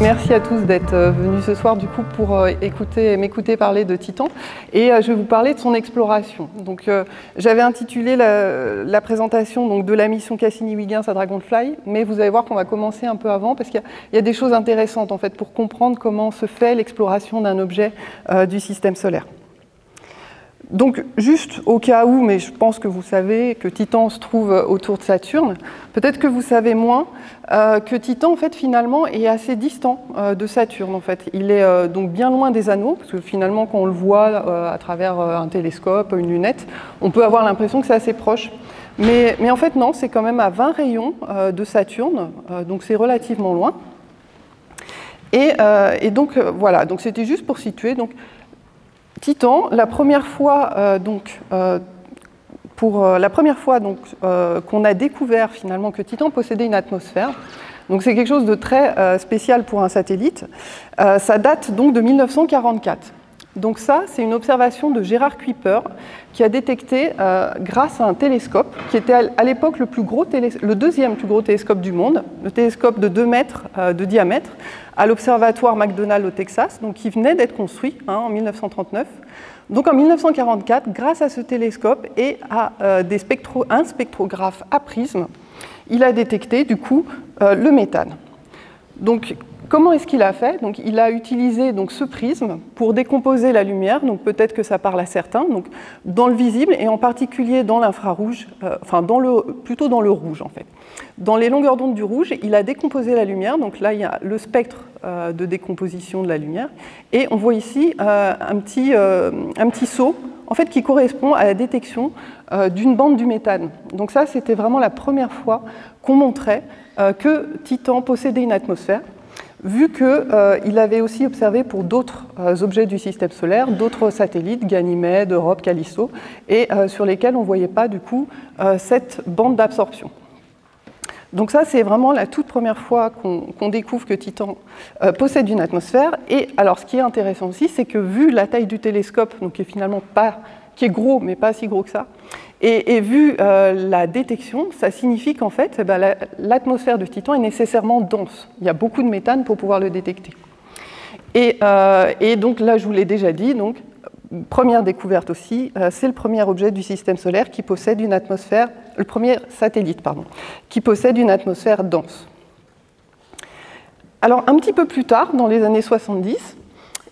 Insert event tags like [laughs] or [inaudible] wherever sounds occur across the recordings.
Merci à tous d'être euh, venus ce soir du coup pour euh, écouter, m'écouter parler de Titan et euh, je vais vous parler de son exploration. Donc j'avais intitulé la, présentation de la mission Cassini-Huygens à Dragonfly, mais vous allez voir qu'on va commencer un peu avant parce qu'il y, y, a des choses intéressantes en fait pour comprendre comment se fait l'exploration d'un objet du système solaire. Donc, juste au cas où, mais je pense que vous savez que Titan se trouve autour de Saturne, peut-être que vous savez moins euh, que Titan, en fait, finalement, est assez distant euh, de Saturne. En fait, il est euh, donc bien loin des anneaux, parce que finalement, quand on le voit à travers un télescope, une lunette, on peut avoir l'impression que c'est assez proche. Mais, mais, en fait, non, c'est quand même à 20 rayons de Saturne, donc c'est relativement loin. Et, et donc voilà, donc c'était juste pour situer. Donc, Titan, la première fois, euh, donc, euh, pour euh, la première fois donc, qu'on a découvert finalement que Titan possédait une atmosphère, donc c'est quelque chose de très spécial pour un satellite, ça date donc de 1944. Donc ça, c'est une observation de Gérard Kuiper qui a détecté, euh, grâce à un télescope, qui était à l'époque le, deuxième plus gros télescope du monde, le télescope de 2 mètres euh, de diamètre, à l'observatoire McDonald au Texas, donc qui venait d'être construit hein, en 1939. Donc en 1944, grâce à ce télescope et à euh, un spectrographe à prisme, il a détecté du coup le méthane. Donc Comment est-ce qu'il a fait? Il a utilisé donc, ce prisme pour décomposer la lumière, donc peut-être que ça parle à certains, dans le visible et en particulier dans l'infrarouge, euh, enfin plutôt dans le rouge en fait. Dans les longueurs d'onde du rouge, il a décomposé la lumière, donc là il y a le spectre euh, de décomposition de la lumière, et on voit ici euh, un, petit, un petit saut en fait, qui correspond à la détection d'une bande du méthane. Donc ça, c'était vraiment la première fois qu'on montrait que Titan possédait une atmosphère vu qu'il euh, avait aussi observé pour d'autres euh, objets du système solaire, d'autres satellites, Ganymède, Europe, Callisto, et euh, sur lesquels on ne voyait pas du coup cette bande d'absorption. Donc ça, c'est vraiment la toute première fois qu'on découvre que Titan possède une atmosphère. Et alors, ce qui est intéressant aussi, c'est que vu la taille du télescope, donc qui est finalement pas, qui est gros, mais pas si gros que ça, et, vu euh, la détection, ça signifie qu'en fait, eh ben, l'atmosphère de Titan est nécessairement dense. Il y a beaucoup de méthane pour pouvoir le détecter. Euh, et, donc là, je vous l'ai déjà dit, donc, première découverte aussi, euh, c'est le premier objet du système solaire qui possède une atmosphère, le premier satellite, pardon, qui possède une atmosphère dense. Alors un petit peu plus tard, dans les années 70,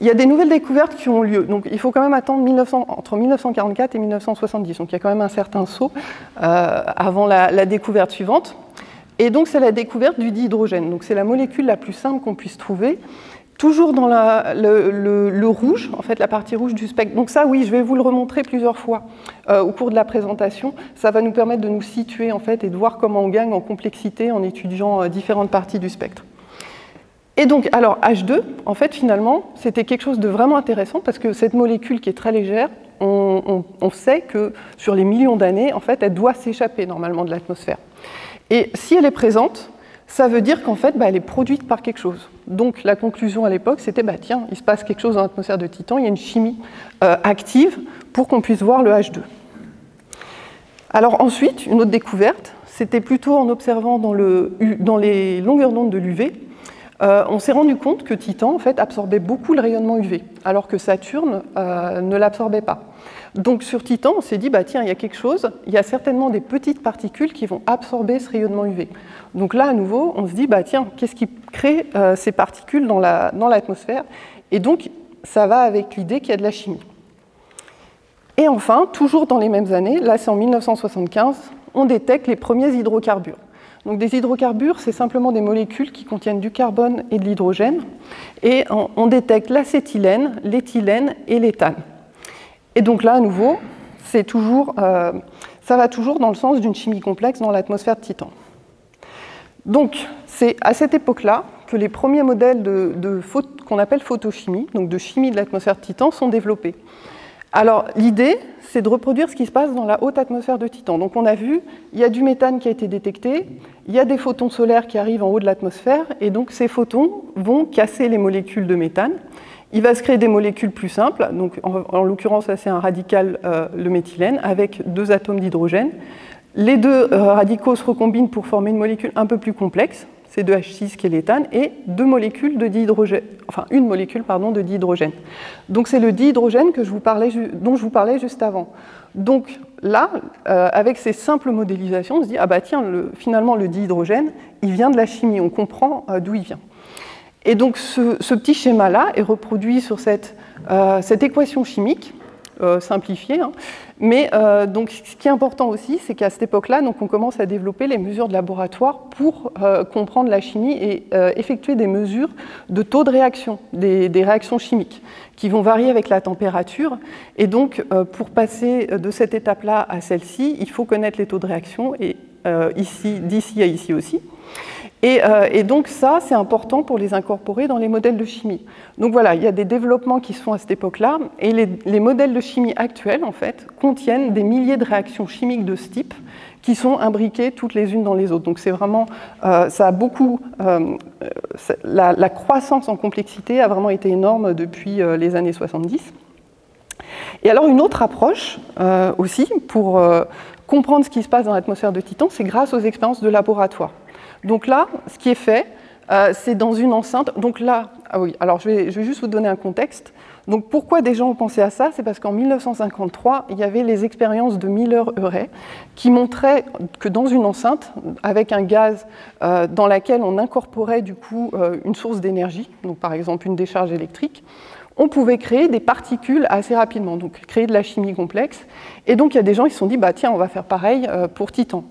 il y a des nouvelles découvertes qui ont lieu. Donc il faut quand même attendre entre 1944 et 1970. Donc il y a quand même un certain saut euh, avant la, découverte suivante. Et donc c'est la découverte du dihydrogène. Donc c'est la molécule la plus simple qu'on puisse trouver. Toujours dans le, rouge, en fait, la partie rouge du spectre. Donc ça, oui, je vais vous le remontrer plusieurs fois euh, au cours de la présentation. Ça va nous permettre de nous situer, en fait, et de voir comment on gagne en complexité en étudiant euh, différentes parties du spectre. Et donc, alors H2, en fait, finalement, c'était quelque chose de vraiment intéressant parce que cette molécule qui est très légère, on, sait que sur les millions d'années, en fait, elle doit s'échapper normalement de l'atmosphère. Et si elle est présente, ça veut dire qu'en fait, bah, elle est produite par quelque chose. Donc la conclusion à l'époque, c'était, bah, tiens, il se passe quelque chose dans l'atmosphère de Titan, il y a une chimie euh, active pour qu'on puisse voir le H2. Alors ensuite, une autre découverte, c'était plutôt en observant dans, le, dans les longueurs d'onde de l'UV, euh, on s'est rendu compte que Titan en fait, absorbait beaucoup le rayonnement UV, alors que Saturne euh, ne l'absorbait pas. Donc sur Titan, on s'est dit, bah, tiens, il y a quelque chose, il y a certainement des petites particules qui vont absorber ce rayonnement UV. Donc là, à nouveau, on se dit, bah, tiens, qu'est-ce qui crée euh, ces particules dans l'atmosphère? Et donc, ça va avec l'idée qu'il y a de la chimie. Et enfin, toujours dans les mêmes années, là c'est en 1975, on détecte les premiers hydrocarbures. Des hydrocarbures, c'est simplement des molécules qui contiennent du carbone et de l'hydrogène. Et on, détecte l'acétylène, l'éthylène et l'éthane. Et donc là, à nouveau, toujours, euh, ça va toujours dans le sens d'une chimie complexe dans l'atmosphère de Titan. Donc, c'est à cette époque-là que les premiers modèles de, qu'on appelle photochimie, donc de chimie de l'atmosphère de Titan, sont développés. Alors, l'idée, c'est de reproduire ce qui se passe dans la haute atmosphère de Titan. Donc on a vu, il y a du méthane qui a été détecté, il y a des photons solaires qui arrivent en haut de l'atmosphère, et donc ces photons vont casser les molécules de méthane. Il va se créer des molécules plus simples, donc en, l'occurrence c'est un radical, euh, le méthylène, avec deux atomes d'hydrogène. Les deux euh, radicaux se recombinent pour former une molécule un peu plus complexe, C2H6 qui est l'éthane, et deux molécules de dihydrogène, enfin une molécule pardon, de dihydrogène. Donc c'est le dihydrogène dont je vous parlais juste avant. Donc là, euh, avec ces simples modélisations, on se dit, ah bah tiens, finalement le dihydrogène, il vient de la chimie, on comprend euh, d'où il vient. Et donc ce, petit schéma-là est reproduit sur cette, euh, cette équation chimique, simplifiée, hein. Mais euh, donc, ce qui est important aussi, c'est qu'à cette époque-là, on commence à développer les mesures de laboratoire pour euh, comprendre la chimie et euh, effectuer des mesures de taux de réaction, des, réactions chimiques, qui vont varier avec la température. Et donc, pour passer de cette étape-là à celle-ci, il faut connaître les taux de réaction, et ici, d'ici à ici aussi. Euh, et, donc ça, c'est important pour les incorporer dans les modèles de chimie. Donc voilà, il y a des développements qui se font à cette époque-là, et les, modèles de chimie actuels, en fait, contiennent des milliers de réactions chimiques de ce type qui sont imbriquées toutes les unes dans les autres. Donc c'est vraiment, euh, ça a beaucoup, euh, la, la, croissance en complexité a vraiment été énorme depuis les années 70. Et alors une autre approche aussi pour comprendre ce qui se passe dans l'atmosphère de Titan, c'est grâce aux expériences de laboratoire. Donc là, ce qui est fait, euh, c'est dans une enceinte. Donc là, ah oui, alors je vais, juste vous donner un contexte. Donc pourquoi des gens ont pensé à ça C'est parce qu'en 1953, il y avait les expériences de Miller-Urey qui montraient que dans une enceinte, avec un gaz euh, dans laquelle on incorporait du coup euh, une source d'énergie, donc par exemple une décharge électrique, on pouvait créer des particules assez rapidement, donc créer de la chimie complexe. Et donc il y a des gens qui se sont dit, bah, tiens, on va faire pareil euh, pour Titan.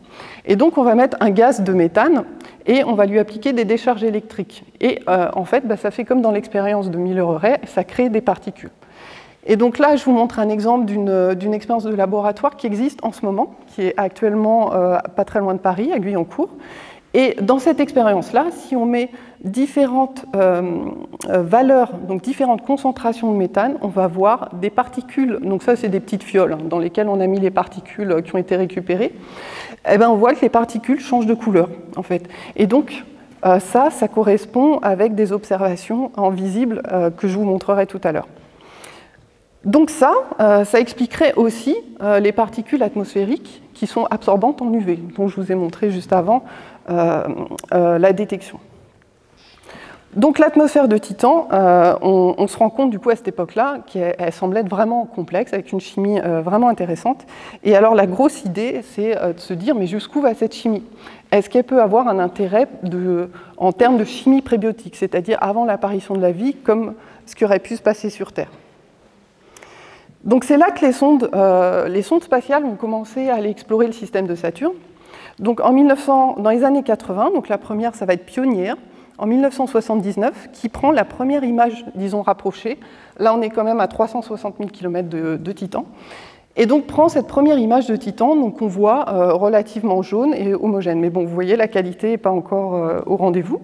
Et donc on va mettre un gaz de méthane et on va lui appliquer des décharges électriques. Et euh, en fait, bah, ça fait comme dans l'expérience de Miller-Urey, ça crée des particules. Et donc là, je vous montre un exemple d'une expérience de laboratoire qui existe en ce moment, qui est actuellement euh, pas très loin de Paris, à Guyancourt. Et dans cette expérience-là, si on met différentes euh, euh, valeurs, donc différentes concentrations de méthane, on va voir des particules, donc ça c'est des petites fioles hein, dans lesquelles on a mis les particules qui ont été récupérées, et eh bien on voit que les particules changent de couleur en fait. Et donc euh, ça, ça correspond avec des observations en visible que je vous montrerai tout à l'heure. Donc ça, ça expliquerait aussi les particules atmosphériques qui sont absorbantes en UV, dont je vous ai montré juste avant euh, euh, la détection. Donc l'atmosphère de Titan, euh, on, se rend compte du coup à cette époque-là qu'elle semblait être vraiment complexe, avec une chimie vraiment intéressante. Et alors la grosse idée, c'est de se dire, mais jusqu'où va cette chimie? Est-ce qu'elle peut avoir un intérêt en termes de chimie prébiotique, c'est-à-dire avant l'apparition de la vie, comme ce qui aurait pu se passer sur Terre? Donc c'est là que les sondes, les sondes spatiales ont commencé à aller explorer le système de Saturne. Donc en 1900, dans les années 80, donc la première, ça va être pionnière, en 1979, qui prend la première image, disons, rapprochée. Là, on est quand même à 360 000 km de, Titan. Et donc prend cette première image de Titan, donc on voit euh, relativement jaune et homogène. Mais bon, vous voyez, la qualité n'est pas encore euh, au rendez-vous.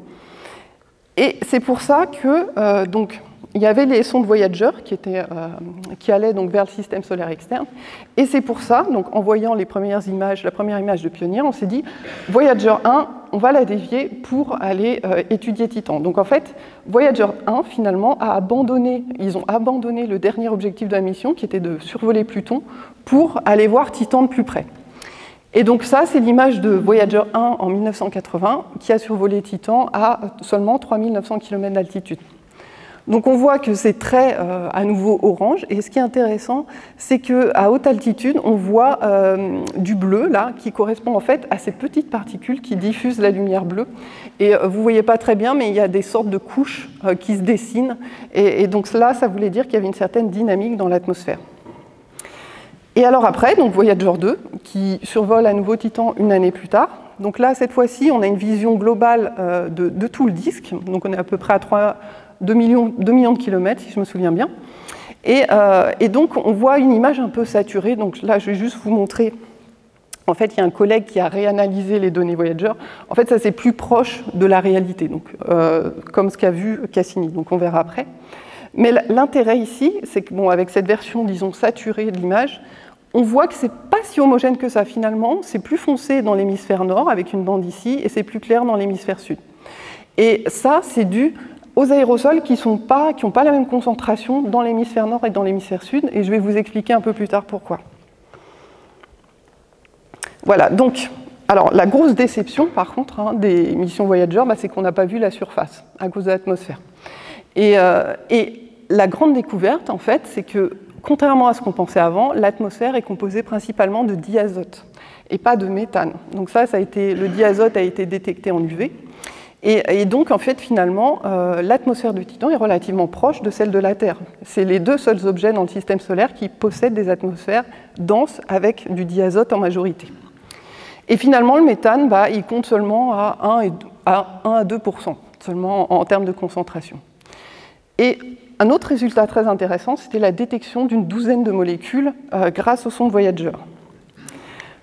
Et c'est pour ça que, euh, donc, il y avait les sondes Voyager euh, qui allaient donc vers le système solaire externe. Et c'est pour ça, donc, en voyant les premières images, la première image de Pionnier, on s'est dit Voyager 1, on va la dévier pour aller euh, étudier Titan. Donc en fait, Voyager 1, finalement, a abandonné, ils ont abandonné le dernier objectif de la mission, qui était de survoler Pluton, pour aller voir Titan de plus près. Et donc ça, c'est l'image de Voyager 1 en 1980, qui a survolé Titan à seulement 3900 km d'altitude. Donc on voit que c'est très euh, à nouveau orange. Et ce qui est intéressant, c'est qu'à haute altitude, on voit euh, du bleu là, qui correspond en fait à ces petites particules qui diffusent la lumière bleue. Et euh, vous voyez pas très bien, mais il y a des sortes de couches qui se dessinent. Et, donc là, ça voulait dire qu'il y avait une certaine dynamique dans l'atmosphère. Et alors après, donc Voyager 2, qui survole à nouveau Titan une année plus tard. Donc là, cette fois-ci, on a une vision globale de, de, tout le disque. Donc on est à peu près à 3 2 millions, de kilomètres, si je me souviens bien. Euh, et, donc, on voit une image un peu saturée. Donc là, je vais juste vous montrer. En fait, il y a un collègue qui a réanalysé les données Voyager. En fait, ça, c'est plus proche de la réalité, donc, euh, comme ce qu'a vu Cassini. Donc, on verra après. Mais l'intérêt ici, c'est que, bon, avec cette version, disons, saturée de l'image, on voit que c'est pas si homogène que ça finalement. C'est plus foncé dans l'hémisphère nord, avec une bande ici, et c'est plus clair dans l'hémisphère sud. Et ça, c'est dû aux aérosols qui n'ont pas, pas la même concentration dans l'hémisphère nord et dans l'hémisphère sud, et je vais vous expliquer un peu plus tard pourquoi. Voilà, donc alors, la grosse déception, par contre, hein, des missions Voyager, bah, c'est qu'on n'a pas vu la surface à cause de l'atmosphère. Et, et, la grande découverte, en fait, c'est que, contrairement à ce qu'on pensait avant, l'atmosphère est composée principalement de diazote et pas de méthane. Donc ça, ça a été, le diazote a été détecté en UV. Et, donc, en fait, finalement, euh, l'atmosphère de Titan est relativement proche de celle de la Terre. C'est les deux seuls objets dans le système solaire qui possèdent des atmosphères denses avec du diazote en majorité. Et finalement, le méthane, bah, il compte seulement à 1, à, 1 à 2% seulement en, termes de concentration. Et un autre résultat très intéressant, c'était la détection d'une douzaine de molécules euh, grâce au son de Voyager.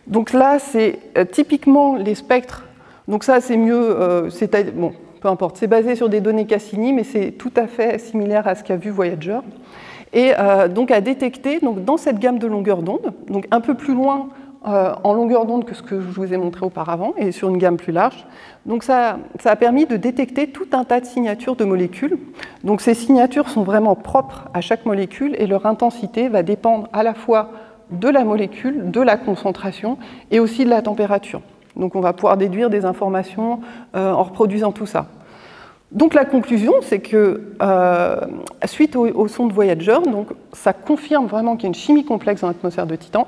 Donc là, c'est euh, typiquement les spectres donc ça, c'est mieux, euh, bon, peu importe, c'est basé sur des données Cassini, mais c'est tout à fait similaire à ce qu'a vu Voyager. Et euh, donc à détecter dans cette gamme de longueur d'onde, donc un peu plus loin euh, en longueur d'onde que ce que je vous ai montré auparavant, et sur une gamme plus large. Donc ça, ça, a permis de détecter tout un tas de signatures de molécules. Donc ces signatures sont vraiment propres à chaque molécule, et leur intensité va dépendre à la fois de la molécule, de la concentration, et aussi de la température. Donc on va pouvoir déduire des informations euh, en reproduisant tout ça. Donc la conclusion, c'est que euh, suite au, son de Voyager, donc, ça confirme vraiment qu'il y a une chimie complexe dans l'atmosphère de Titan.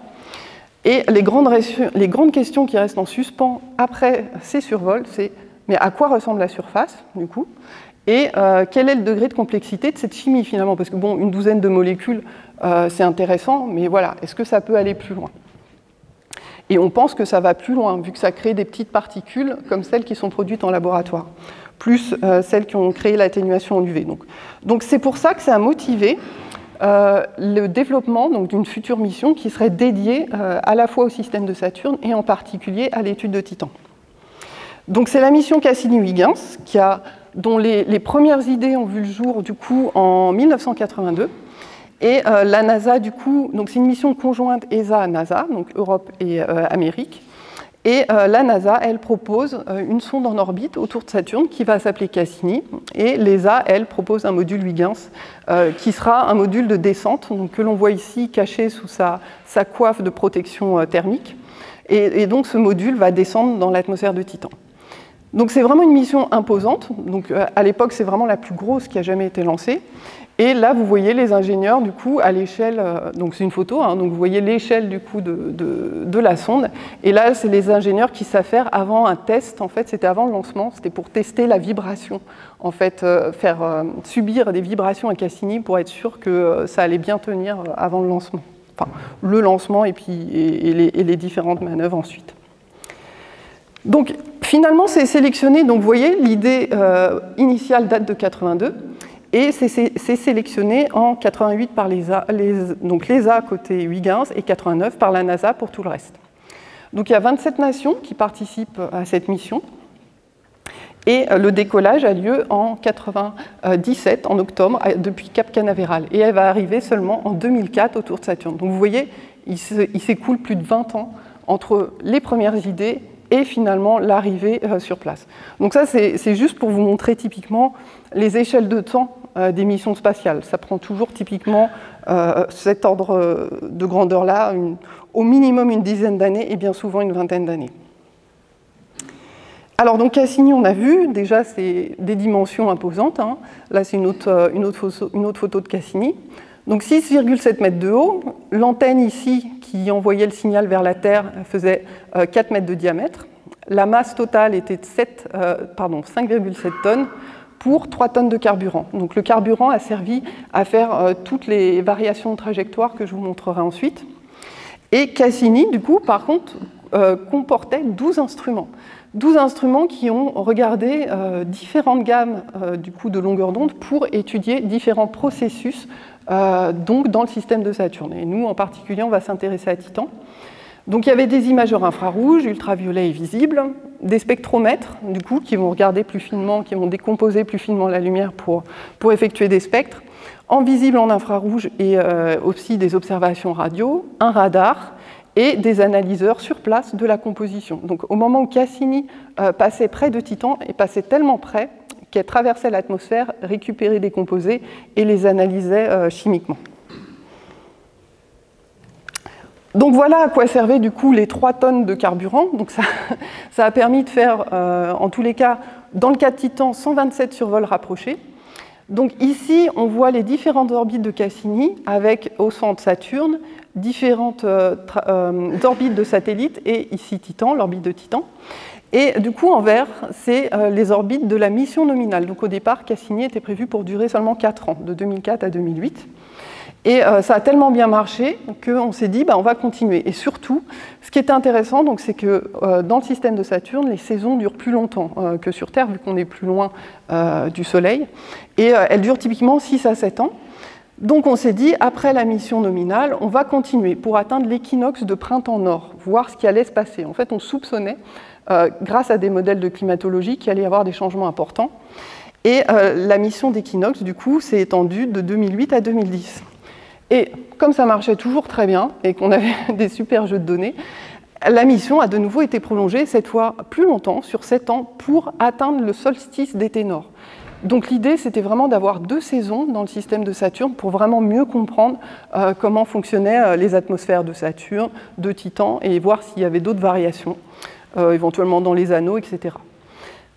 Et les grandes, les grandes, questions qui restent en suspens après ces survols, c'est mais à quoi ressemble la surface, du coup? Et euh, quel est le degré de complexité de cette chimie, finalement? Parce que, bon, une douzaine de molécules, c'est intéressant, mais voilà, est-ce que ça peut aller plus loin? Et on pense que ça va plus loin, vu que ça crée des petites particules comme celles qui sont produites en laboratoire, plus euh, celles qui ont créé l'atténuation en UV. Donc, c'est pour ça que ça a motivé euh, le développement d'une future mission qui serait dédiée euh, à la fois au système de Saturne et en particulier à l'étude de Titan. Donc c'est la mission Cassini-Huygens dont les, les, premières idées ont vu le jour du coup en 1982 et euh, la NASA, du coup, c'est une mission conjointe ESA-NASA, donc Europe et euh, Amérique. Et euh, la NASA, elle propose une sonde en orbite autour de Saturne qui va s'appeler Cassini. Et l'ESA, elle, propose un module Huygens qui sera un module de descente, donc, que l'on voit ici caché sous sa, sa coiffe de protection thermique. Et, et, donc ce module va descendre dans l'atmosphère de Titan. Donc c'est vraiment une mission imposante. Donc à l'époque, c'est vraiment la plus grosse qui a jamais été lancée. Et là, vous voyez les ingénieurs, du coup, à l'échelle, euh, donc c'est une photo, hein, donc vous voyez l'échelle, du coup, de, de, la sonde. Et là, c'est les ingénieurs qui faire avant un test, en fait, c'était avant le lancement, c'était pour tester la vibration, en fait, euh, faire euh, subir des vibrations à Cassini pour être sûr que ça allait bien tenir avant le lancement. Enfin, le lancement et puis les, et les, différentes manœuvres ensuite. Donc, finalement, c'est sélectionné, donc vous voyez, l'idée initiale date de 82, et c'est sélectionné en 88 par l'ESA, les, donc l'ESA côté Huygens et 89 par la NASA pour tout le reste. Donc il y a 27 nations qui participent à cette mission. Et euh, le décollage a lieu en 97, en octobre, depuis Cap Canaveral. Et elle va arriver seulement en 2004 autour de Saturne. Donc vous voyez, il s'écoule plus de 20 ans entre les premières idées et finalement l'arrivée euh, sur place. Donc ça, c'est juste pour vous montrer typiquement les échelles de temps des missions spatiales. Ça prend toujours typiquement euh, cet ordre de grandeur-là, au minimum une dizaine d'années et bien souvent une vingtaine d'années. Alors donc Cassini, on a vu, déjà c'est des dimensions imposantes. Hein. Là c'est une autre photo de Cassini. Donc 6,7 mètres de haut. L'antenne ici qui envoyait le signal vers la Terre faisait 4 mètres de diamètre. La masse totale était de 5,7 tonnes pour 3 tonnes de carburant. Donc le carburant a servi à faire euh, toutes les variations de trajectoire que je vous montrerai ensuite. Et Cassini, du coup, par contre, euh, comportait 12 instruments. 12 instruments qui ont regardé euh, différentes gammes coup, de longueur d'onde pour étudier différents processus donc dans le système de Saturne. Et nous, en particulier, on va s'intéresser à Titan. Donc il y avait des imageurs infrarouges, ultraviolets et visibles, des spectromètres, du coup, qui vont regarder plus finement, qui vont décomposer plus finement la lumière pour, effectuer des spectres, en visible en infrarouge et euh, aussi des observations radio, un radar et des analyseurs sur place de la composition. Donc au moment où Cassini euh, passait près de Titan, il passait tellement près qu'elle traversait l'atmosphère, récupérait des composés et les analysait euh, chimiquement. Donc voilà à quoi servaient du coup les 3 tonnes de carburant. Donc [laughs] ça, a permis de faire, euh, en tous les cas, dans le cas de Titan, 127 survols rapprochés. Donc ici, on voit les différentes orbites de Cassini avec au centre Saturne, différentes euh, euh, orbites de satellites et ici Titan, l'orbite de Titan. Et du coup, en vert, c'est les orbites de la mission nominale. Donc au départ, Cassini était prévu pour durer seulement 4 ans, de 2004 à 2008. Et euh, ça a tellement bien marché qu'on s'est dit, bah, on va continuer. Et surtout, ce qui était intéressant, c'est que euh, dans le système de Saturne, les saisons durent plus longtemps euh, que sur Terre, vu qu'on est plus loin du Soleil. Et elles durent typiquement 6 à 7 ans. Donc on s'est dit, après la mission nominale, on va continuer pour atteindre l'équinoxe de printemps nord, voir ce qui allait se passer. En fait, on soupçonnait, grâce à des modèles de climatologie, qu'il allait y avoir des changements importants. Et la mission d'équinoxe, du coup, s'est étendue de 2008 à 2010. Et comme ça marchait toujours très bien et qu'on avait [laughs] des super jeux de données, la mission a de nouveau été prolongée, cette fois plus longtemps, sur 7 ans, pour atteindre le solstice d'été nord. Donc l'idée, c'était vraiment d'avoir deux saisons dans le système de Saturne pour vraiment mieux comprendre euh, comment fonctionnaient euh, les atmosphères de Saturne, de Titan, et voir s'il y avait d'autres variations, euh, éventuellement dans les anneaux, etc.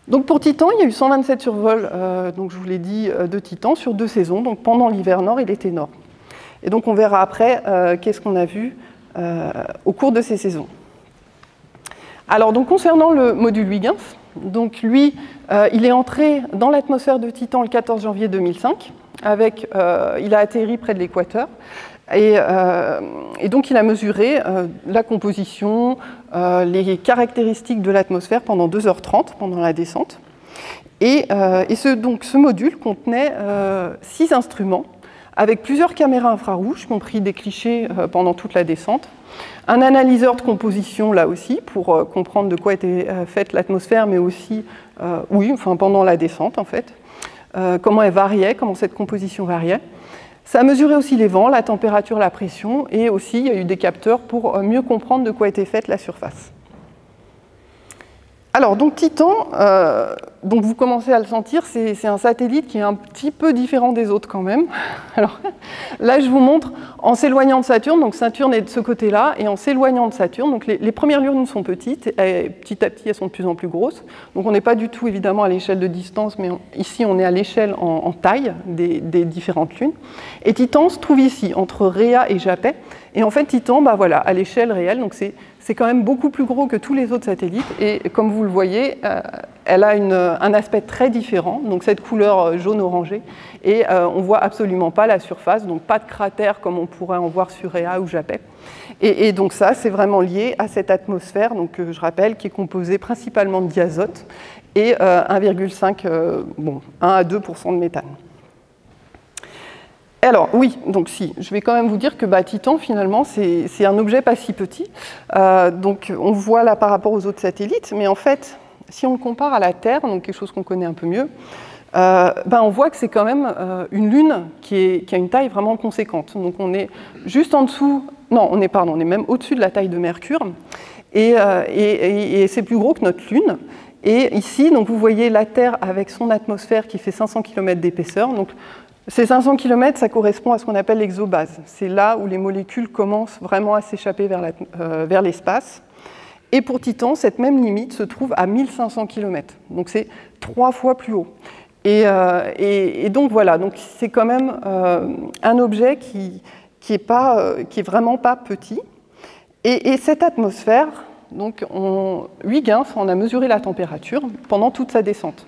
Donc pour Titan, il y a eu 127 survols, donc je vous l'ai dit, de Titan sur deux saisons, donc pendant l'hiver nord et l'été nord. Et donc on verra après euh, qu'est-ce qu'on a vu euh, au cours de ces saisons. Alors donc concernant le module Huygens, donc lui, euh, il est entré dans l'atmosphère de Titan le 14 janvier 2005. Avec, il a atterri près de l'équateur. Et, donc il a mesuré la composition, les caractéristiques de l'atmosphère pendant 2h30, pendant la descente. Et, donc, ce module contenait six instruments avec plusieurs caméras infrarouges qui ont pris des clichés euh, pendant toute la descente, un analyseur de composition là aussi pour euh, comprendre de quoi était euh, faite l'atmosphère, mais aussi, oui, enfin pendant la descente en fait, comment elle variait, comment cette composition variait. Ça a mesuré aussi les vents, la température, la pression, et aussi il y a eu des capteurs pour mieux comprendre de quoi était faite la surface. Alors, donc Titan, euh, donc vous commencez à le sentir, c'est un satellite qui est un petit peu différent des autres quand même. [laughs] Alors là, je vous montre en s'éloignant de Saturne, donc Saturne est de ce côté-là, et en s'éloignant de Saturne, donc les, premières lunes sont petites, et petit à petit elles sont de plus en plus grosses. Donc on n'est pas du tout évidemment à l'échelle de distance, mais ici on est à l'échelle en, taille des, différentes lunes. Et Titan se trouve ici, entre Rhea et Japet. Et en fait, Titan, bah voilà, à l'échelle réelle, donc c'est c'est quand même beaucoup plus gros que tous les autres satellites. Et comme vous le voyez, euh, elle a un aspect très différent, donc cette couleur euh, jaune-orangé, et euh, on ne voit absolument pas la surface, donc pas de cratère comme on pourrait en voir sur Rhea ou Japet. Et, donc ça, c'est vraiment lié à cette atmosphère, donc, je rappelle, qui est composée principalement de diazote et 1,5, bon, 1 à 2% de méthane alors oui, donc si, je vais quand même vous dire que bah, Titan finalement c'est un objet pas si petit. Euh, donc on voit là par rapport aux autres satellites, mais en fait si on le compare à la Terre, donc quelque chose qu'on connaît un peu mieux, euh, ben, on voit que c'est quand même euh, une lune qui, a une taille vraiment conséquente. Donc on est juste en dessous, non, on est pardon, on est même au-dessus de la taille de Mercure, et, et c'est plus gros que notre lune. Et ici, donc vous voyez la Terre avec son atmosphère qui fait 500 km d'épaisseur. Donc ces 500 km, ça correspond à ce qu'on appelle l'exobase. C'est là où les molécules commencent vraiment à s'échapper euh, vers l'espace. Et pour Titan, cette même limite se trouve à 1500 km. Donc c'est trois fois plus haut. Et, euh, donc voilà, c'est quand même euh, un objet qui, qui, vraiment pas petit. Et, cette atmosphère, donc on, Huygens en a mesuré la température pendant toute sa descente.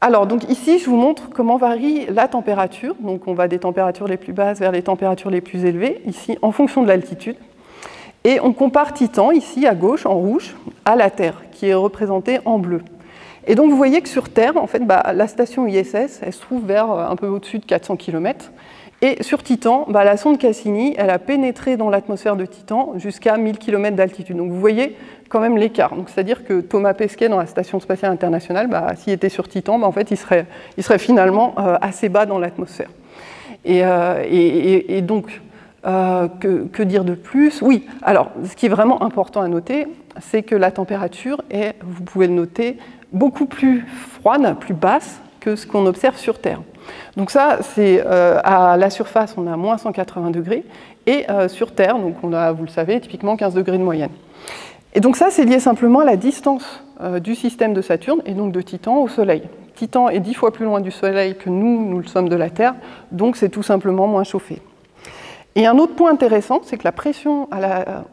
Alors, donc ici, je vous montre comment varie la température. Donc, on va des températures les plus basses vers les températures les plus élevées, ici, en fonction de l'altitude. Et on compare Titan, ici, à gauche, en rouge, à la Terre, qui est représentée en bleu. Et donc, vous voyez que sur Terre, en fait, bah, la station ISS, elle se trouve vers euh, un peu au-dessus de 400 km. Et sur Titan, bah, la sonde Cassini, elle a pénétré dans l'atmosphère de Titan jusqu'à 1000 km d'altitude. Donc vous voyez quand même l'écart. C'est-à-dire que Thomas Pesquet, dans la Station spatiale internationale, bah, s'il était sur Titan, bah, en fait, il serait, finalement euh, assez bas dans l'atmosphère. Et, euh, donc, euh, que, dire de plus? Oui, alors, ce qui est vraiment important à noter, c'est que la température est, vous pouvez le noter, beaucoup plus froide, plus basse que ce qu'on observe sur Terre. Donc ça, c'est à la surface, on a moins 180 degrés, et sur Terre, on a, vous le savez, typiquement 15 degrés de moyenne. Et donc ça, c'est lié simplement à la distance du système de Saturne et donc de Titan au Soleil. Titan est dix fois plus loin du Soleil que nous, nous le sommes de la Terre, donc c'est tout simplement moins chauffé. Et un autre point intéressant, c'est que la pression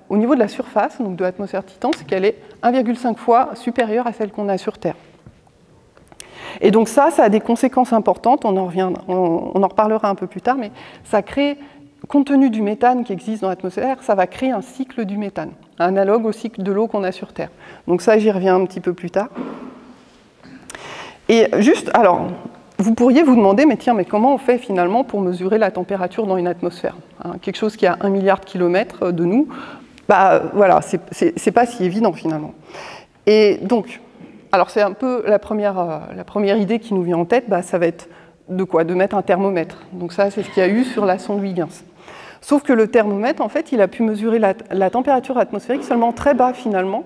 au niveau de la surface, donc de l'atmosphère Titan, c'est qu'elle est 1,5 fois supérieure à celle qu'on a sur Terre. Et donc ça, ça a des conséquences importantes, on en, reparlera un peu plus tard, mais ça crée, compte tenu du méthane qui existe dans l'atmosphère, ça va créer un cycle du méthane, analogue au cycle de l'eau qu'on a sur Terre. Donc ça, j'y reviens un petit peu plus tard. Et juste, alors, vous pourriez vous demander, mais tiens, mais comment on fait finalement pour mesurer la température dans une atmosphère hein, Quelque chose qui a un milliard de kilomètres de nous, bah voilà, c'est pas si évident finalement. Et donc, alors c'est un peu la première, euh, la première idée qui nous vient en tête, bah, ça va être de quoi? De mettre un thermomètre. Donc ça, c'est ce qu'il y a eu sur la sonde Huygens. Sauf que le thermomètre, en fait, il a pu mesurer la, la température atmosphérique seulement très bas finalement,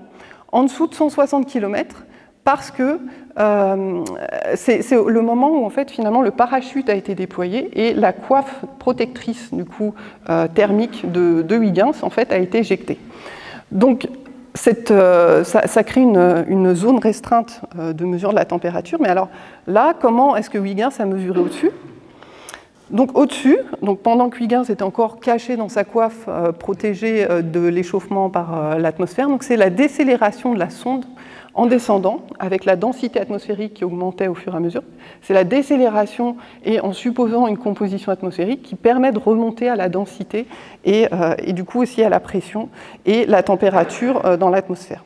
en dessous de 160 km, parce que euh, c'est le moment où en fait finalement le parachute a été déployé et la coiffe protectrice du coup euh, thermique de, de, Huygens en fait a été éjectée. Donc euh, ça, crée une, zone restreinte de mesure de la température. Mais alors là, comment est-ce que Huygens a mesuré au-dessus? Donc au-dessus, donc pendant que Huygens était encore caché dans sa coiffe protégée de l'échauffement par l'atmosphère, donc c'est la décélération de la sonde en descendant, avec la densité atmosphérique qui augmentait au fur et à mesure. C'est la décélération et en supposant une composition atmosphérique qui permet de remonter à la densité et, euh, du coup aussi à la pression et la température euh, dans l'atmosphère.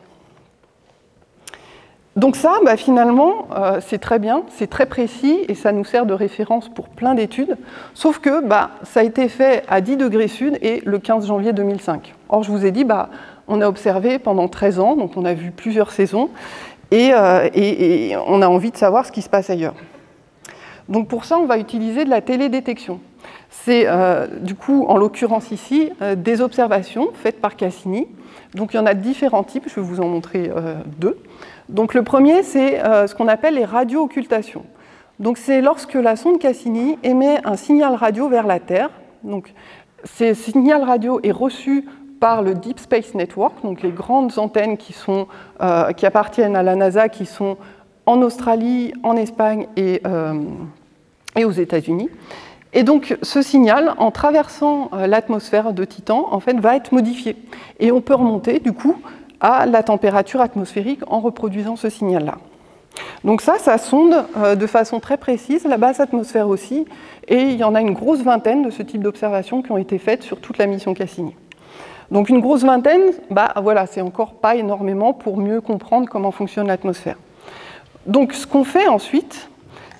Donc ça, bah, finalement, euh, c'est très bien, c'est très précis et ça nous sert de référence pour plein d'études, sauf que bah, ça a été fait à 10 degrés sud et le 15 janvier 2005. Or, je vous ai dit, bah, on a observé pendant 13 ans, donc on a vu plusieurs saisons, euh, et, on a envie de savoir ce qui se passe ailleurs. Donc pour ça, on va utiliser de la télédétection. C'est euh, du coup, en l'occurrence ici, euh, des observations faites par Cassini. Donc il y en a différents types, je vais vous en montrer deux. Donc le premier, c'est ce qu'on appelle les radio-occultations. Donc c'est lorsque la sonde Cassini émet un signal radio vers la Terre. Donc ce signal radio est reçu par le Deep Space Network, donc les grandes antennes qui, sont, euh, qui appartiennent à la NASA, qui sont en Australie, en Espagne et, euh, et aux États-Unis. Et donc ce signal, en traversant euh, l'atmosphère de Titan, en fait, va être modifié. Et on peut remonter, du coup, à la température atmosphérique en reproduisant ce signal-là. Donc ça, ça sonde de façon très précise la basse atmosphère aussi, et il y en a une grosse vingtaine de ce type d'observations qui ont été faites sur toute la mission Cassini. Donc une grosse vingtaine, bah voilà, c'est encore pas énormément pour mieux comprendre comment fonctionne l'atmosphère. Donc ce qu'on fait ensuite,